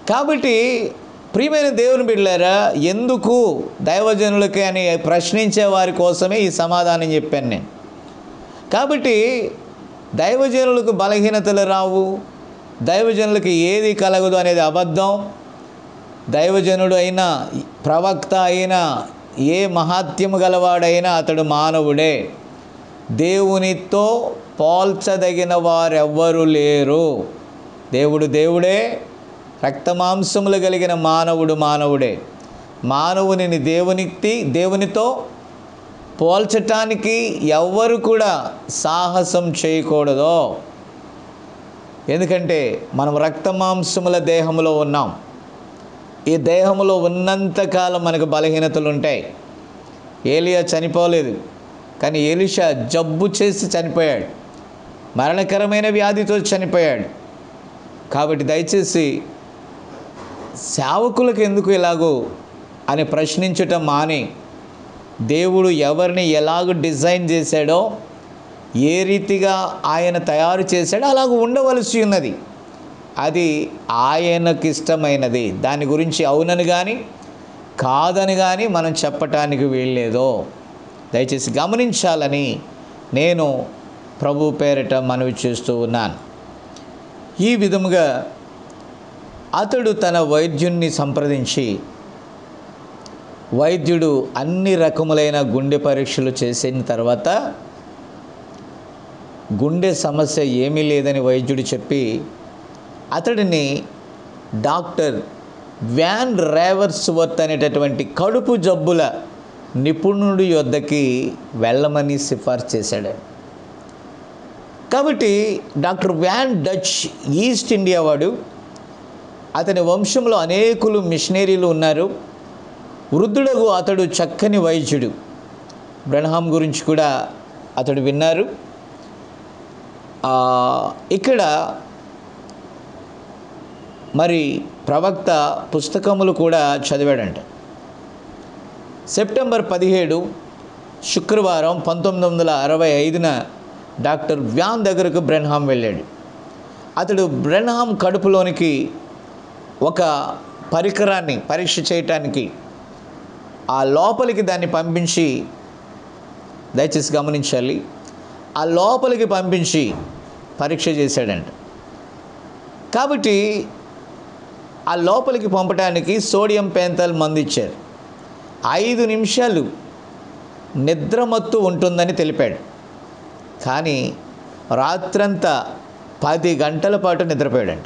కాబట్టి ప్రియమైన దేవుని బిడ్డారా ఎందుకు దైవజనులకి అని ప్రశ్నించే వారి కోసమే ఈ సమాధానం చెప్పాను నేను. కాబట్టి దైవజనులకు బలహీనతలు రావు. దైవజనులకు ఏది కలగదు అనేది అబద్ధం. దైవజనుడు అయినా ప్రవక్త అయినా ఏ మహాత్యము గలవాడైనా అతడు మానవుడే. దేవునితో పోల్చదగిన వారెవ్వరు లేరు. దేవుడు దేవుడే. రక్తమాంసములు కలిగిన మానవుడు మానవుడే. మానవునిని దేవునికి దేవునితో పోల్చటానికి ఎవ్వరు కూడా సాహసం చేయకూడదు. ఎందుకంటే మనం రక్తమాంసముల దేహంలో ఉన్నాం. ఈ దేహంలో ఉన్నంతకాలం మనకు బలహీనతలు ఉంటాయి. ఏలియా చనిపోలేదు. కానీ ఎలిషా జబ్బు చేసి చనిపోయాడు. మరణకరమైన వ్యాధితో చనిపోయాడు. కాబట్టి దయచేసి సేవకులకు ఎందుకు ఇలాగో అని ప్రశ్నించటం మాని. దేవుడు ఎవరిని ఎలాగ డిజైన్ చేశాడో ఏ రీతిగా ఆయన తయారు చేశాడో అలాగ ఉండవలసి ఉన్నది. అది ఆయనకి ఇష్టమైనది. దాని గురించి అవునని కానీ కాదని కానీ మనం చెప్పటానికి వీల్లేదో. దయచేసి గమనించాలని నేను ప్రభు పేరిట మనవి చేస్తూ ఉన్నాను. ఈ విధముగా అతడు తన వైద్యుణ్ణి సంప్రదించి వైద్యుడు అన్ని రకములైన గుండె పరీక్షలు చేసిన తర్వాత గుండె సమస్య ఏమీ లేదని వైద్యుడు చెప్పి అతడిని డాక్టర్ వ్యాన్ రేవర్స్వర్త్ అనేటటువంటి కడుపు జబ్బుల నిపుణుడి యొద్దకి వెళ్ళమని సిఫార్సు చేశాడు. కాబట్టి doctor van Dutch East India వాడు. అతని వంశంలో అనేకులు మిషనరీలు ఉన్నారు. వృద్ధుడగు అతడు చక్కని వైద్యుడు. బ్రహ్మాం గురించి కూడా అతడు విన్నారు. ఇక్కడ మరి ప్రవక్త పుస్తకములు కూడా చదివాడంట. సెప్టెంబర్ పదిహేడు శుక్రవారం పంతొమ్మిది వందల అరవై ఐదున డాక్టర్ వ్యాన్ దగ్గరకు బ్రెన్హామ్ వెళ్ళాడు. అతడు బ్రెన్హామ్ కడుపులోనికి ఒక పరికరాన్ని పరీక్ష చేయటానికి ఆ లోపలికి దాన్ని పంపించి దయచేసి గమనించాలి. ఆ లోపలికి పంపించి పరీక్ష చేశాడంట. కాబట్టి ఆ లోపలికి పంపడానికి సోడియం పేంతాలు మందు ఇచ్చారు ఐదు నిమిషాలు నిద్రమత్తు ఉంటుందని తెలిపాడు. కానీ రాత్రంతా పది గంటల పాటు నిద్రపోయాడంట.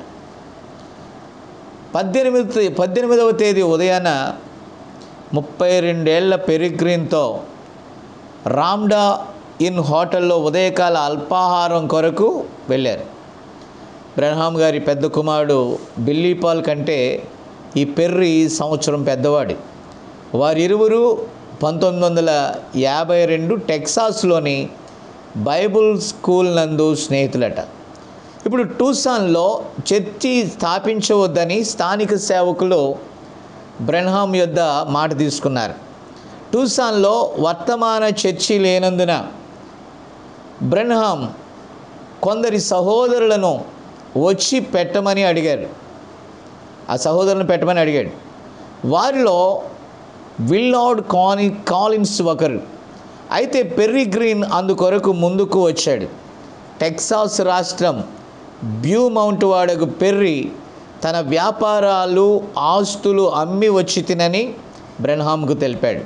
పద్దెనిమిది పద్దెనిమిదవ తేదీ ఉదయాన ముప్పై రెండేళ్ళ పెరిగ్రీన్తో రామ్డా ఇన్ హోటల్లో ఉదయకాల అల్పాహారం కొరకు వెళ్ళారు. బ్రహ్మాం గారి పెద్ద కుమారుడు బిల్లీపాల్ కంటే ఈ పెర్రి సంవత్సరం పెద్దవాడు. వారిరువురు పంతొమ్మిది వందల యాభై రెండు టెక్సాస్లోని బైబుల్ స్కూల్ నందు స్నేహితులట. ఇప్పుడు టూసాన్లో చర్చి స్థాపించవద్దని స్థానిక సేవకులు బ్రెన్హాం యొద్ద మాట తీసుకున్నారు. టూసాన్లో వర్తమాన చర్చి లేనందున బ్రెన్హాం కొందరి సహోదరులను వచ్చి పెట్టమని అడిగారు ఆ సహోదరులను పెట్టమని అడిగాడు. వారిలో విల్లార్డ్ కాని కాలిన్స్ ఒకరు. అయితే పెర్రీ గ్రీన్ అందుకొరకు ముందుకు వచ్చాడు. టెక్సాస్ రాష్ట్రం బ్యూ మౌంట్ వాడకు పెర్రీ తన వ్యాపారాలు ఆస్తులు అమ్మి వచ్చి తినని బ్రెన్హామ్కు తెలిపాడు.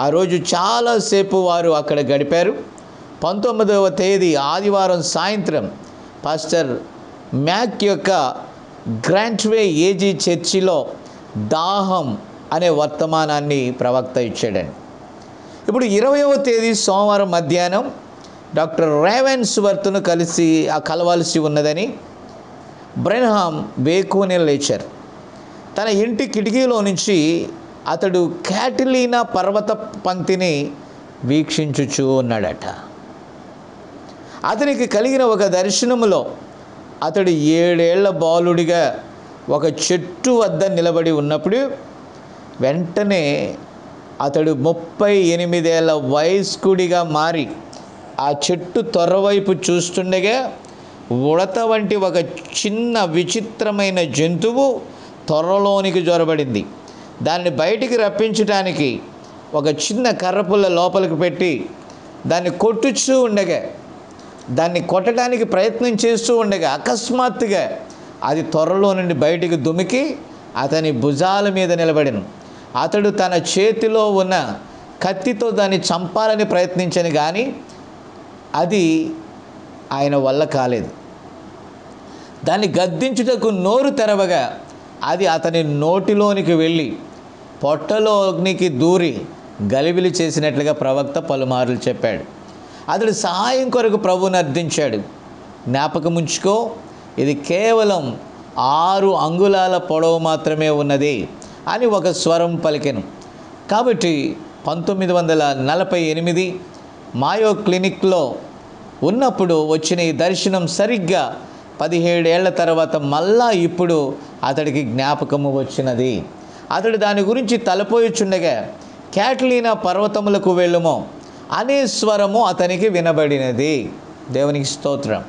ఆ రోజు చాలాసేపు వారు అక్కడ గడిపారు. పంతొమ్మిదవ తేదీ ఆదివారం సాయంత్రం పాస్టర్ మ్యాక్ యొక్క గ్రాంట్వే ఏజీ చర్చిలో దాహం అనే వర్తమానాన్ని ప్రవక్త ఇచ్చాడండి. ఇప్పుడు ఇరవయవ తేదీ సోమవారం మధ్యాహ్నం డాక్టర్ రేవెన్స్ వర్త్ను కలిసి కలవాల్సి ఉన్నదని బ్రెన్హామ్ వేకుని లేచారు. తన ఇంటి కిటికీలో నుంచి అతడు క్యాటిలీనా పర్వత పంక్తిని వీక్షించుచూ ఉన్నాడట. అతనికి కలిగిన ఒక దర్శనములో అతడు ఏడేళ్ళ బాలుడిగా ఒక చెట్టు వద్ద నిలబడి ఉన్నప్పుడు వెంటనే అతడు ముప్పై ఎనిమిదేళ్ళ వయస్కుడిగా మారి ఆ చెట్టు త్వరవైపు చూస్తుండగా ఉడత వంటి ఒక చిన్న విచిత్రమైన జంతువు త్వరలోనికి జొరబడింది. దాన్ని బయటికి రప్పించడానికి ఒక చిన్న కర్రపుల్ల లోపలికి పెట్టి దాన్ని కొట్టుచూ ఉండగా దాన్ని కొట్టడానికి ప్రయత్నం చేస్తూ ఉండగా అకస్మాత్తుగా అది త్వరలో నుండి బయటికి దుమికి అతని భుజాల మీద నిలబడిను. అతడు తన చేతిలో ఉన్న కత్తితో దాన్ని చంపాలని ప్రయత్నించను కానీ అది ఆయన వల్ల కాలేదు. దాన్ని గద్దించుటకు నోరు తెరవగా అది అతని నోటిలోనికి వెళ్ళి పొట్టలోనికి దూరి గలిబిలి చేసినట్లుగా ప్రవక్త పలుమార్లు చెప్పాడు. అతడు సహాయం కొరకు ప్రభువుని అర్థించాడు. జ్ఞాపకం ఉంచుకో ఇది కేవలం ఆరు అంగుళాల పొడవు మాత్రమే ఉన్నది అని ఒక స్వరం పలికెను. కాబట్టి పంతొమ్మిది వందల నలభై ఎనిమిది మాయో క్లినిక్లో ఉన్నప్పుడు వచ్చిన ఈ దర్శనం సరిగ్గా పదిహేడేళ్ళ తర్వాత మళ్ళా ఇప్పుడు అతడికి జ్ఞాపకము వచ్చినది. అతడు దాని గురించి తలపోయిచుండగా క్యాట్లీనా పర్వతములకు వెళ్ళుమో. అనే స్వరము అతనికి వినబడినది. దేవునికి స్తోత్రం.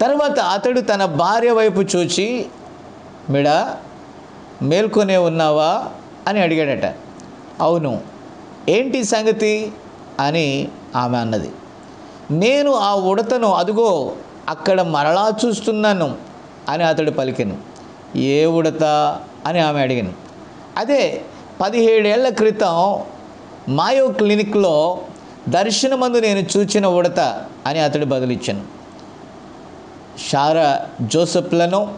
తర్వాత అతడు తన భార్య వైపు చూచి మిడ మేల్కొనే ఉన్నావా? అని అడిగాడట. అవును. ఏంటి సంగతి? అని ఆమె అన్నది. నేను ఆ ఉడతను అదుగో అక్కడ మరలా చూస్తున్నాను అని అతడు పలికెను. ఏ ఉడత? అని ఆమె అడిగాను. అదే పదిహేడేళ్ళ క్రితం మాయో క్లినిక్లో దర్శనమందు నేను చూచిన ఉడత అని అతడు బదులిచ్చాను. షారా జోసెఫ్లను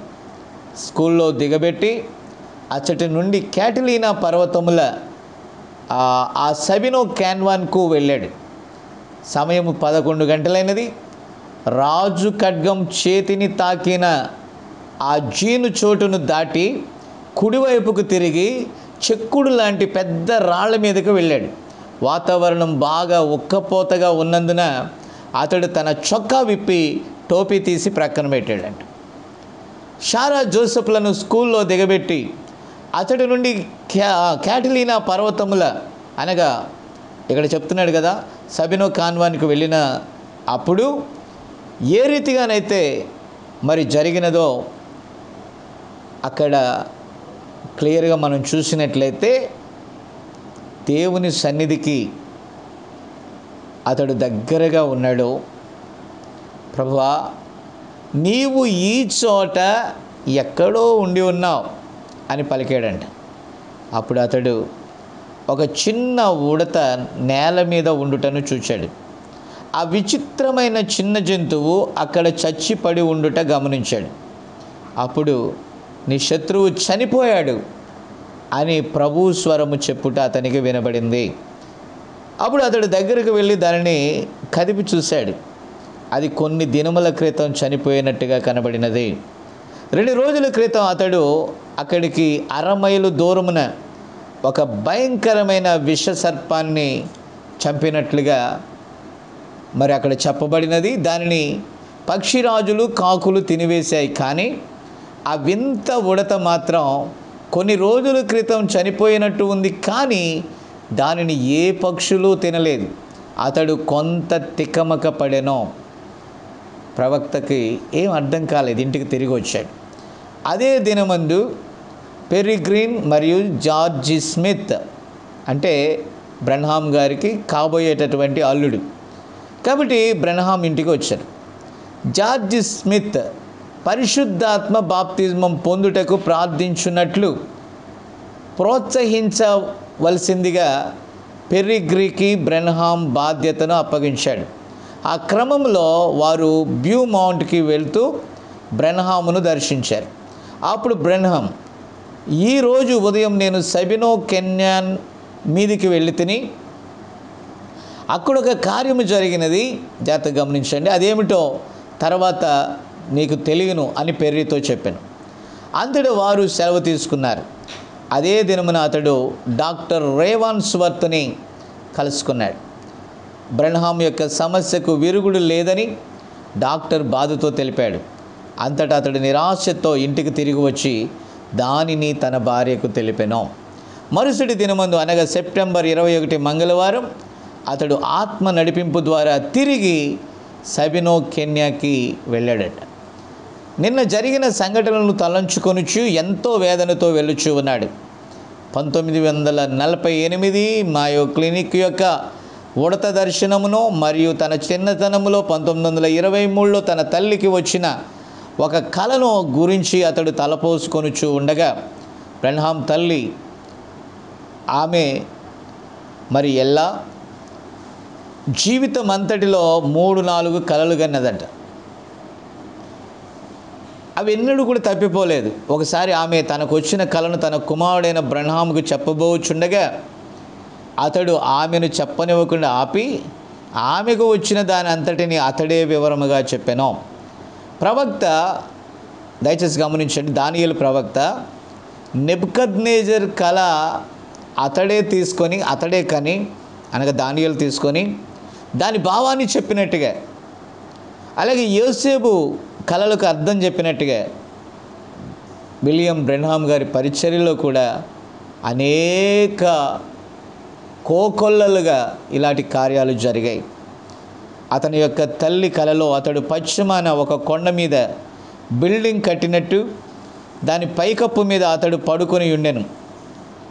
స్కూల్లో దిగబెట్టి అచ్చటి నుండి క్యాటిలీనా పర్వతముల ఆ, ఆ సబినో క్యాన్వాన్కు వెళ్ళాడు. సమయం పదకొండు గంటలైనది. రాజు ఖడ్గం చేతిని తాకిన ఆ జీను చోటును దాటి కుడివైపుకు తిరిగి చెక్కుడు లాంటి పెద్ద రాళ్ళ మీదకు వెళ్ళాడు. వాతావరణం బాగా ఉక్కపోతగా ఉన్నందున అతడు తన చొక్కా విప్పి టోపీ తీసి ప్రక్కన పెట్టాడంట. షారా జోసెఫ్లను స్కూల్లో దిగబెట్టి అతడి నుండి క్యా క్యాటలీనా పర్వతముల అనగా ఇక్కడ చెప్తున్నాడు కదా సబినో కాన్వానికి వెళ్ళిన అప్పుడు ఏ రీతిగానైతే మరి జరిగినదో అక్కడ క్లియర్గా మనం చూసినట్లయితే దేవుని సన్నిధికి అతడు దగ్గరగా ఉన్నాడు. ప్రభువా నీవు ఈ చోట ఎక్కడో ఉండి ఉన్నావు అని పలికాడంట. అప్పుడు అతడు ఒక చిన్న ఉడత నేల మీద ఉండుటను చూచాడు. ఆ విచిత్రమైన చిన్న జంతువు అక్కడ చచ్చిపడి ఉండుట గమనించాడు. అప్పుడు నీ శత్రువు చనిపోయాడు అని ప్రభు స్వరము చెప్పుట అతనికి వినబడింది. అప్పుడు అతడు దగ్గరకు వెళ్ళి దానిని కదిపి చూశాడు. అది కొన్ని దినముల క్రితం చనిపోయినట్టుగా కనబడినది. రెండు రోజుల క్రితం అతడు అక్కడికి అర మైలు దూరమున ఒక భయంకరమైన విష సర్పాన్ని చంపినట్లుగా మరి అక్కడ చెప్పబడినది. దానిని పక్షిరాజులు కాకులు తినివేశాయి. కానీ ఆ వింత ఉడత మాత్రం కొన్ని రోజుల క్రితం చనిపోయినట్టు ఉంది. కానీ దానిని ఏ పక్షులు తినలేదు. అతడు కొంత తికమక పడెనో ప్రవక్తకి ఏం అర్థం కాలేదు. ఇంటికి తిరిగి వచ్చాడు. అదే దినమందు పెరిగ్రీన్ మరియు జార్జి స్మిత్ అంటే బ్రహ్నామ్ గారికి కాబోయేటటువంటి అల్లుడు. కాబట్టి బ్రహ్నామ్ ఇంటికి వచ్చారు జార్జి స్మిత్ పరిశుద్ధాత్మ బాప్తిజమం పొందుటకు ప్రార్థించున్నట్లు ప్రోత్సహించవలసిందిగా పెరిగ్రీకి బ్రెన్హామ్ బాధ్యతను అప్పగించాడు. ఆ క్రమంలో వారు బ్యూ మౌంట్కి వెళ్తూ బ్రెన్హామును దర్శించారు. అప్పుడు బ్రెన్హామ్ ఈరోజు ఉదయం నేను సబినో కెన్యాన్ మీదికి వెళ్ళి తిని అక్కడ ఒక కార్యము జరిగినది. జాగ్రత్త గమనించండి. అదేమిటో తర్వాత నీకు తెలియను అని పెర్రీతో చెప్పాను. అంతటి వారు సెలవు తీసుకున్నారు. అదే దినమున అతడు డాక్టర్ రేవాన్ స్వర్త్ని కలుసుకున్నాడు. బ్రహ్మాం యొక్క సమస్యకు విరుగుడు లేదని డాక్టర్ బాధతో తెలిపాడు. అంతటా అతడు నిరాశతో ఇంటికి తిరిగి వచ్చి దానిని తన భార్యకు తెలిపెను. మరుసటి దినమందు అనగా సెప్టెంబర్ ఇరవై ఒకటి మంగళవారం అతడు ఆత్మ నడిపింపు ద్వారా తిరిగి సబినో కెన్యాకి వెళ్ళాడట. నిన్న జరిగిన సంఘటనలను తలంచుకొనుచు ఎంతో వేదనతో వెళ్ళుచూ ఉన్నాడు. పంతొమ్మిది వందల నలభై ఎనిమిది మాయో క్లినిక్ యొక్క ఉడత దర్శనమును మరియు తన చిన్నతనములో పంతొమ్మిది వందల ఇరవై మూడులో తన తల్లికి వచ్చిన ఒక కళను గురించి అతడు తలపోసుకొనుచు ఉండగా బ్రహ్మాం తల్లి ఆమె మరి ఎలా? జీవితం అంతటిలో మూడు నాలుగు కలలు కన్నదట అవి ఎన్నడూ కూడా తప్పిపోలేదు. ఒకసారి ఆమె తనకు వచ్చిన కళను తన కుమారుడైన బ్రహ్మాముకు చెప్పబోచుండగా అతడు ఆమెను చెప్పనివ్వకుండా ఆపి ఆమెకు వచ్చిన దాని అంతటిని అతడే వివరముగా చెప్పాను. ప్రవక్త దయచేసి గమనించండి దానియలు ప్రవక్త నెబ్కద్నేజర్ కళ అతడే తీసుకొని అతడే కని అనగా దానియలు తీసుకొని దాని భావాన్ని చెప్పినట్టుగా అలాగే యోసేపు కళలకు అర్థం చెప్పినట్టుగా విలియం బ్రెన్హామ్ గారి పరిచర్యలో కూడా అనేక కోకొల్లలుగా ఇలాంటి కార్యాలు జరిగాయి. అతని యొక్క తల్లి కలలో అతడు పశ్చిమాన ఒక కొండ మీద బిల్డింగ్ కట్టినట్టు దాని పైకప్పు మీద అతడు పడుకొని ఉండెను.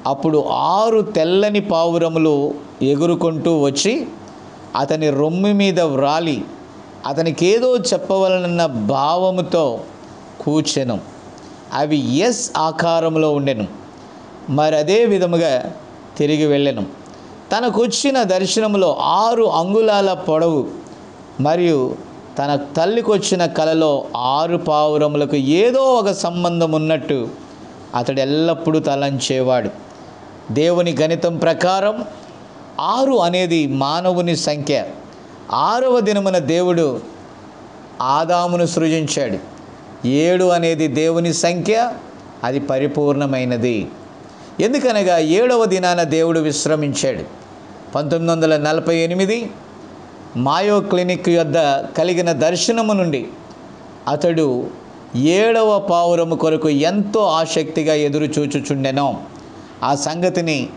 అప్పుడు ఆరు తెల్లని పావురములు ఎగురుకుంటూ వచ్చి అతని రొమ్ము మీద వ్రాలి అతనికి ఏదో చెప్పవలనన్న భావముతో కూర్చెను అవి ఎస్ ఆకారంలో ఉండెను. మరి అదే విధముగా తిరిగి వెళ్ళెను. తనకు వచ్చిన దర్శనంలో ఆరు అంగుళాల పొడవు మరియు తన తల్లికి వచ్చిన కలలో ఆరు పావురములకు ఏదో ఒక సంబంధం ఉన్నట్టు అతడు ఎల్లప్పుడూ తలంచేవాడు. దేవుని గణితం ప్రకారం ఆరు అనేది మానవుని సంఖ్య. ఆరవ దినమున దేవుడు ఆదామును సృజించాడు. ఏడు అనేది దేవుని సంఖ్య అది పరిపూర్ణమైనది. ఎందుకనగా ఏడవ దినాన దేవుడు విశ్రమించాడు. పంతొమ్మిది వందల నలభై ఎనిమిది మాయో క్లినిక్ యొద్ద కలిగిన దర్శనము నుండి అతడు ఏడవ పావురము కొరకు ఎంతో ఆసక్తిగా ఎదురు చూచుచుండెనో ఆ సంగతిని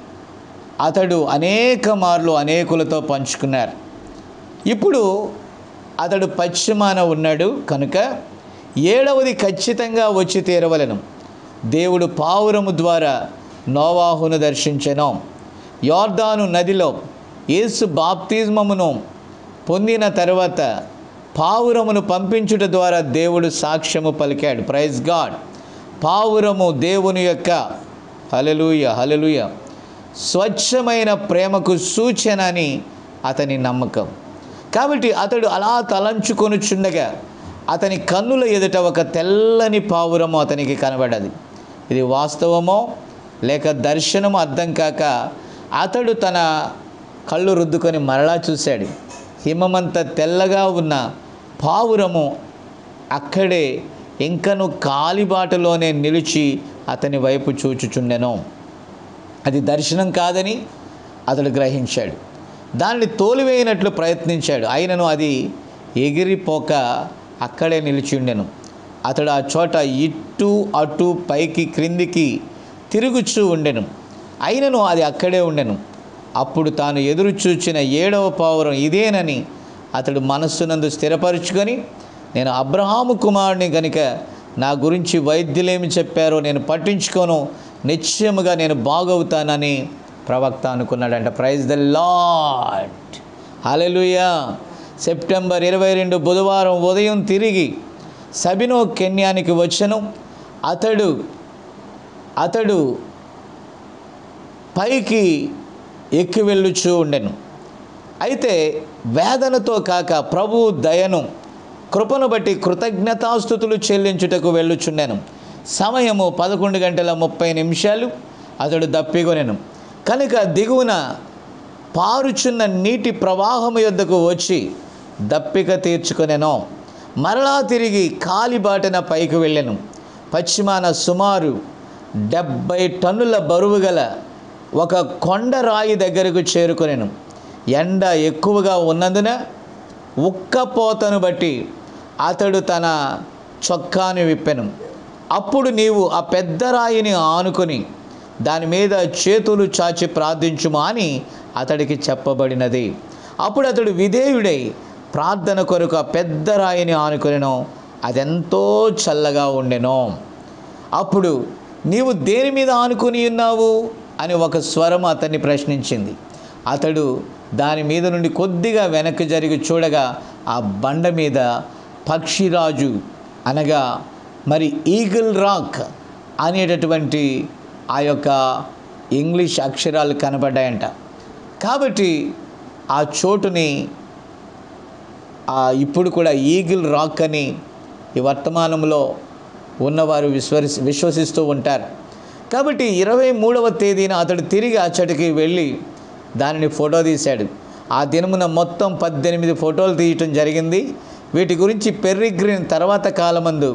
అతడు అనేక మార్లు అనేకులతో పంచుకున్నారు. ఇప్పుడు అతడు పశ్చిమాన ఉన్నాడు కనుక ఏడవది ఖచ్చితంగా వచ్చి తీరవలను. దేవుడు పావురము ద్వారా నోవాహును దర్శించెను యోర్దాను నదిలో యేసు బాప్తిజమమును పొందిన తర్వాత పావురమును పంపించుట ద్వారా దేవుడు సాక్ష్యము పలికాడు. ప్రైజ్ గాడ్ పావురము దేవుని యొక్క హలలుయ హలలుయ స్వచ్ఛమైన ప్రేమకు సూచన అని అతని నమ్మకం. కాబట్టి అతడు అలా తలంచుకొనుచుండగా అతని కన్నుల ఎదుట ఒక తెల్లని పావురము అతనికి కనబడది. ఇది వాస్తవమో లేక దర్శనము అర్థం కాక అతడు తన కళ్ళు రుద్దుకొని మరలా చూశాడు. హిమమంత తెల్లగా ఉన్న పావురము అక్కడే ఇంకను కాలిబాటలోనే నిలిచి అతని వైపు చూచుచుండెను. అది దర్శనం కాదని అతడు గ్రహించాడు. దాన్ని తోలివేయనట్లు ప్రయత్నించాడు. అయినను అది ఎగిరిపోక అక్కడే నిలిచి ఉండెను అతడు ఆ చోట ఇటు అటు పైకి క్రిందికి తిరుగుచూ ఉండెను. అయినను అది అక్కడే ఉండెను. అప్పుడు తాను ఎదురు చూచిన ఏడవ పావురం ఇదేనని అతడు మనస్సునందు స్థిరపరుచుకొని నేను అబ్రహాము కుమారుని గనుక నా గురించి వైద్యులేమి చెప్పారో నేను పట్టించుకోను. నిశ్చయముగా నేను బాగవుతానని ప్రవక్త అనుకున్నాడంట. Praise the Lord hallelujah September ఇరవై రెండు బుధవారం ఉదయం తిరిగి సబినో కెన్యానికి వచ్చను. అతడు అతడు పైకి ఎక్కి వెళ్ళుచూ ఉండెను. అయితే వేదనతో కాక ప్రభు దయను కృపను బట్టి కృతజ్ఞతాస్థుతులు చెల్లించుటకు వెళ్ళుచుండెను. సమయము పదకొండు గంటల ముప్పై నిమిషాలు అతడు దప్పికొనెను. కనుక దిగువన పారుచున్న నీటి ప్రవాహము యొద్దకు వచ్చి దప్పిక తీర్చుకొనెను. మరలా తిరిగి కాలిబాటన పైకి వెళ్ళెను. పశ్చిమాన సుమారు డెబ్బై టన్నుల బరువు గల ఒక కొండరాయి దగ్గరకు చేరుకునేను. ఎండ ఎక్కువగా ఉన్నందున ఉక్కపోతను బట్టి అతడు తన చొక్కాను విప్పెను. అప్పుడు నీవు ఆ పెద్ద రాయిని ఆనుకొని దాని మీద చేతులు చాచి ప్రార్థించుమా అని అతడికి చెప్పబడినది. అప్పుడు అతడు విధేయుడై ప్రార్థన కొరకు ఆ పెద్ద రాయిని ఆనుకొనెను. అదెంతో చల్లగా ఉండెను. అప్పుడు నీవు దేని మీద ఆనుకుని ఉన్నావు? అని ఒక స్వరం అతన్ని ప్రశ్నించింది. అతడు దాని మీద నుండి కొద్దిగా వెనక్కి జరిగి చూడగా ఆ బండ మీద పక్షిరాజు అనగా మరి ఈగిల్ రాక్ అనేటటువంటి ఆ యొక్క ఇంగ్లీష్ అక్షరాలు కనబడ్డాయంట. కాబట్టి ఆ చోటుని ఆ ఇప్పుడు కూడా ఈగిల్ రాక్ అని ఈ వర్తమానంలో ఉన్నవారు విశ్వసి విశ్వసిస్తూ ఉంటారు. కాబట్టి ఇరవై మూడవ తేదీన అతడు తిరిగి అచ్చటికి వెళ్ళి దానిని ఫోటో తీశాడు. ఆ దినమున మొత్తం పద్దెనిమిది ఫోటోలు తీయటం జరిగింది. వీటి గురించి పెర్రిగ్రిన్ తర్వాత కాలమందు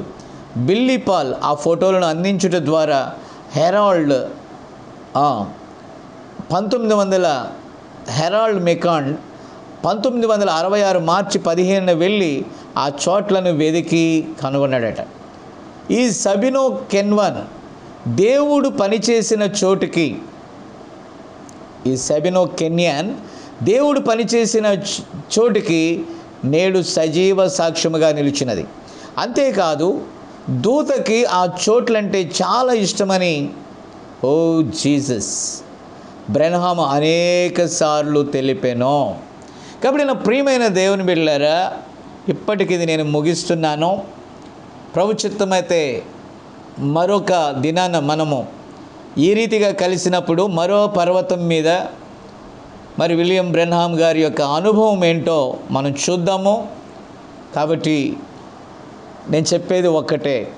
బిల్లీ పాల్ ఆ ఫోటోలను అందించుట ద్వారా హెరాల్డ్ పంతొమ్మిది వందల హెరాల్డ్ మెకాండ్ పంతొమ్మిది వందల అరవై ఆరు మార్చి పదిహేనున వెళ్ళి ఆ చోట్లను వెదికి కనుగొన్నాడట. ఈ సబినో కెన్వన్ దేవుడు పనిచేసిన చోటుకి ఈ సెబినో కెన్యాన్ దేవుడు పనిచేసిన చోటుకి నేడు సజీవ సాక్ష్యముగా నిలిచినది. అంతేకాదు దూతకి ఆ చోట్లంటే చాలా ఇష్టమని ఓ జీసస్ బ్రెన్హామ్ అనేక సార్లు తెలిపాను. కాబట్టి నా ప్రియమైన దేవుని బిడ్డలారా ఇప్పటికి ఇది నేను ముగిస్తున్నాను. ప్రభుచిత్తమైతే మరొక దినాన మనము ఈ రీతిగా కలిసినప్పుడు మరో పర్వతం మీద మరి విలియం బ్రెన్హామ్ గారి యొక్క అనుభవం ఏంటో మనం చూద్దాము. కాబట్టి నేను చెప్పేది ఒక్కటే.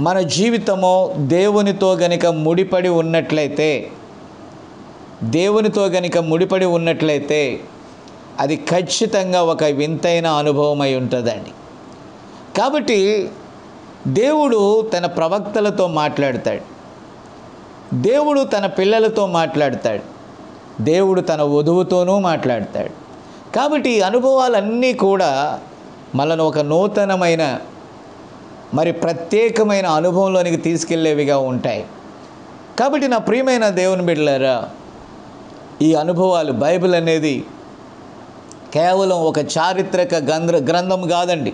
మన జీవితము దేవునితో గనుక ముడిపడి ఉన్నట్లయితే దేవునితో గనుక ముడిపడి ఉన్నట్లయితే అది ఖచ్చితంగా ఒక వింతైన అనుభవం అయి ఉంటుందండి. కాబట్టి దేవుడు తన ప్రవక్తలతో మాట్లాడతాడు. దేవుడు తన పిల్లలతో మాట్లాడతాడు. దేవుడు తన వధువుతోనూ మాట్లాడతాడు. కాబట్టి ఈ అనుభవాలన్నీ కూడా మనను ఒక నూతనమైన మరి ప్రత్యేకమైన అనుభవంలోనికి తీసుకెళ్ళేవిగా ఉంటాయి. కాబట్టి నా ప్రియమైన దేవుని బిడ్డలారా ఈ అనుభవాలు బైబిల్ అనేది కేవలం ఒక చారిత్రక గ్రంథ గ్రంథం కాదండి.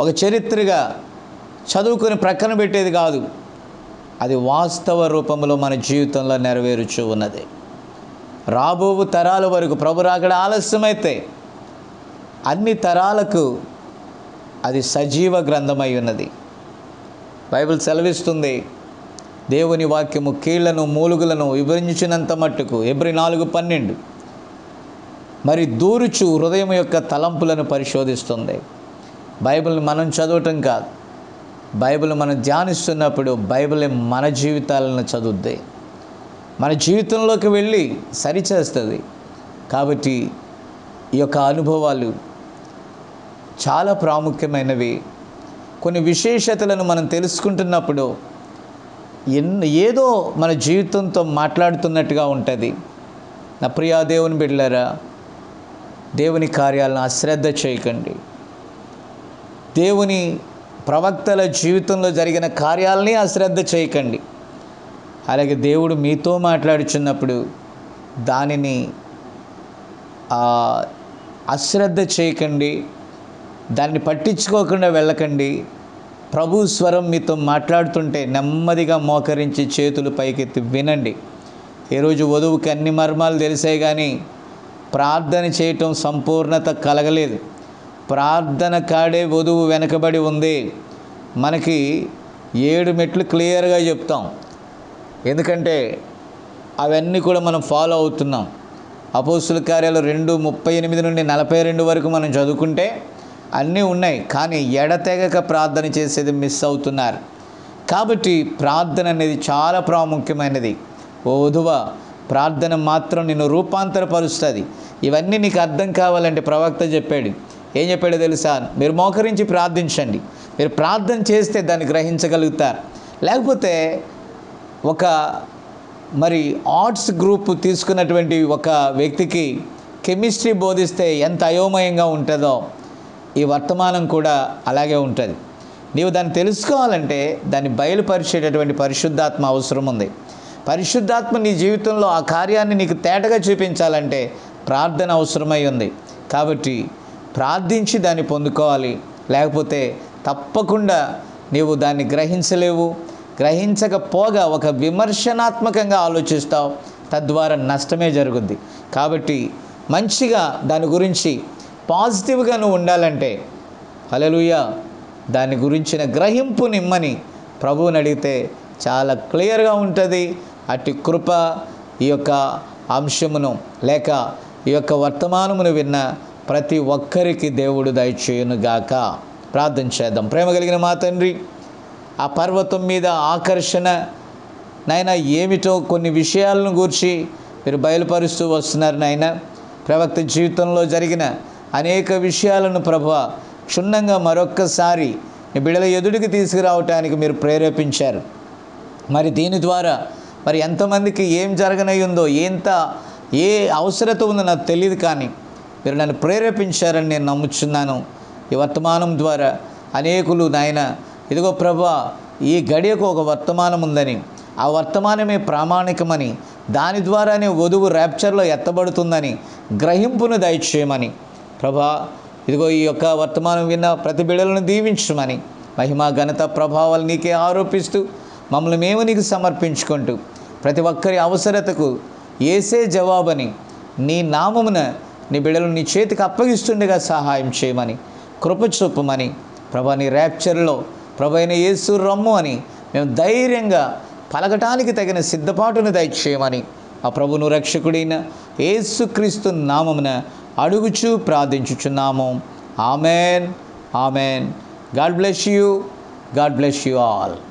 ఒక చరిత్రగా చదువుకొని ప్రక్కన పెట్టేది కాదు. అది వాస్తవ రూపంలో మన జీవితంలో నెరవేరుచు ఉన్నది. రాబో తరాల వరకు ప్రభురాకడ ఆలస్యమైతే అన్ని తరాలకు అది సజీవ గ్రంథమై ఉన్నది. బైబిల్ సెలవిస్తుంది దేవుని వాక్యము కీళ్ళను మూలుగులను వివరించినంత మట్టుకు ఎబ్రి నాలుగు పన్నెండు. మరి దూరుచు హృదయం యొక్క తలంపులను పరిశోధిస్తుంది. బైబిల్ని మనం చదవటం కాదు. బైబిల్ మనం ధ్యానిస్తున్నప్పుడు బైబిల్ మన జీవితాలను చదువుద్ది. మన జీవితంలోకి వెళ్ళి సరిచేస్తుంది. కాబట్టి ఈ యొక్క అనుభవాలు చాలా ప్రాముఖ్యమైనవి. కొన్ని విశేషతలను మనం తెలుసుకుంటున్నప్పుడు ఎన్ ఏదో మన జీవితంతో మాట్లాడుతున్నట్టుగా ఉంటుంది. నా ప్రియా దేవుని బిడ్డలారా దేవుని కార్యాలను అశ్రద్ధ చేయకండి. దేవుని ప్రవక్తల జీవితంలో జరిగిన కార్యాలని అశ్రద్ధ చేయకండి. అలాగే దేవుడు మీతో మాట్లాడుచున్నప్పుడు దానిని అశ్రద్ధ చేయకండి. దాన్ని పట్టించుకోకుండా వెళ్ళకండి. ప్రభు స్వరం మీతో మాట్లాడుతుంటే నెమ్మదిగా మోకరించి చేతులు పైకెత్తి వినండి. ఈరోజు వధువుకి అన్ని మర్మాలు తెలిసాయి కానీ ప్రార్థన చేయటం సంపూర్ణత కలగలేదు. ప్రార్థన కాడే వధువు వెనకబడి ఉంది. మనకి ఏడు మెట్లు క్లియర్గా చెప్తాం. ఎందుకంటే అవన్నీ కూడా మనం ఫాలో అవుతున్నాం. అపోస్తుల కార్యాలు రెండు ముప్పై ఎనిమిది నుండి నలభై రెండు వరకు మనం చదువుకుంటే అన్నీ ఉన్నాయి. కానీ ఎడతెగక ప్రార్థన చేసేది మిస్ అవుతున్నారు. కాబట్టి ప్రార్థన అనేది చాలా ప్రాముఖ్యమైనది. ఓ వధువ ప్రార్థన మాత్రం నిన్ను రూపాంతరపరుస్తుంది. ఇవన్నీ నీకు అర్థం కావాలంటే ప్రవక్త చెప్పాడు. ఏం చెప్పాడో తెలుసా? మీరు మోకరించి ప్రార్థించండి. మీరు ప్రార్థన చేస్తే దాన్ని గ్రహించగలుగుతారు. లేకపోతే ఒక మరి ఆర్ట్స్ గ్రూప్ తీసుకున్నటువంటి ఒక వ్యక్తికి కెమిస్ట్రీ బోధిస్తే ఎంత అయోమయంగా ఉంటుందో ఈ వర్తమానం కూడా అలాగే ఉంటుంది. నీవు దాన్ని తెలుసుకోవాలంటే దాన్ని బయలుపరిచేటటువంటి పరిశుద్ధాత్మ అవసరం ఉంది. పరిశుద్ధాత్మ నీ జీవితంలో ఆ కార్యాన్ని నీకు తేటగా చూపించాలంటే ప్రార్థన అవసరమై ఉంది. కాబట్టి ప్రార్థించి దాన్ని పొందుకోవాలి. లేకపోతే తప్పకుండా నీవు దాన్ని గ్రహించలేవు. గ్రహించకపోగా ఒక విమర్శనాత్మకంగా ఆలోచిస్తావు. తద్వారా నష్టమే జరుగుద్ది. కాబట్టి మంచిగా దాని గురించి పాజిటివ్గా నువ్వు ఉండాలంటే హలలుయ దాని గురించిన గ్రహింపు నిమ్మని ప్రభువుని అడిగితే చాలా క్లియర్గా ఉంటుంది. అట్టి కృప ఈ యొక్క అంశమును లేక ఈ యొక్క వర్తమానమును విన్న ప్రతి ఒక్కరికి దేవుడు దయచేయునుగాక. ప్రార్థన చేద్దాం. ప్రేమ కలిగిన మా తండ్రి ఆ పర్వతం మీద ఆకర్షణ నాయన ఏమిటో కొన్ని విషయాలను గూర్చి మీరు బయలుపరుస్తూ వస్తున్నారు నాయన. ప్రవక్త జీవితంలో జరిగిన అనేక విషయాలను ప్రభు క్షుణ్ణంగా మరొక్కసారి మీ బిడల ఎదుటికి తీసుకురావటానికి మీరు ప్రేరేపించారు. మరి దీని ద్వారా మరి ఎంతమందికి ఏం జరగనయ్యిందో ఎంత ఏ అవసరత ఉందో నాకు తెలియదు కానీ మీరు నన్ను ప్రేరేపించారని నేను నమ్ముచున్నాను. ఈ వర్తమానం ద్వారా అనేకులు నాయన ఇదిగో ప్రభా ఈ గడియకు ఒక వర్తమానం ఉందని. ఆ వర్తమానమే ప్రామాణికమని దాని ద్వారానే వధువు ర్యాప్చర్లో ఎత్తబడుతుందని గ్రహింపును దయచేయమని. ప్రభా ఇదిగో ఈ యొక్క వర్తమానం విన్న ప్రతి బిడలను దీవించమని. మహిమ ఘనత ప్రభావాలు నీకే ఆరోపిస్తూ మమ్మల్ని మేము నీకు సమర్పించుకుంటూ ప్రతి ఒక్కరి అవసరతకు ఏసే జవాబని నీ నామమున నీ బిడ్డలు నీ చేతికి అప్పగిస్తుండగా సహాయం చేయమని కృప చూపమని ప్రభా నీ ర్యాప్చర్లో ప్రభు అయిన యేసు రమ్ము అని మేము ధైర్యంగా పలకటానికి తగిన సిద్ధపాటును దయచేయమని ఆ ప్రభును రక్షకుడైన యేసుక్రీస్తు నామమున అడుగుచూ ప్రార్థించుచున్నాము. Amen. Amen. God bless you. God bless you all.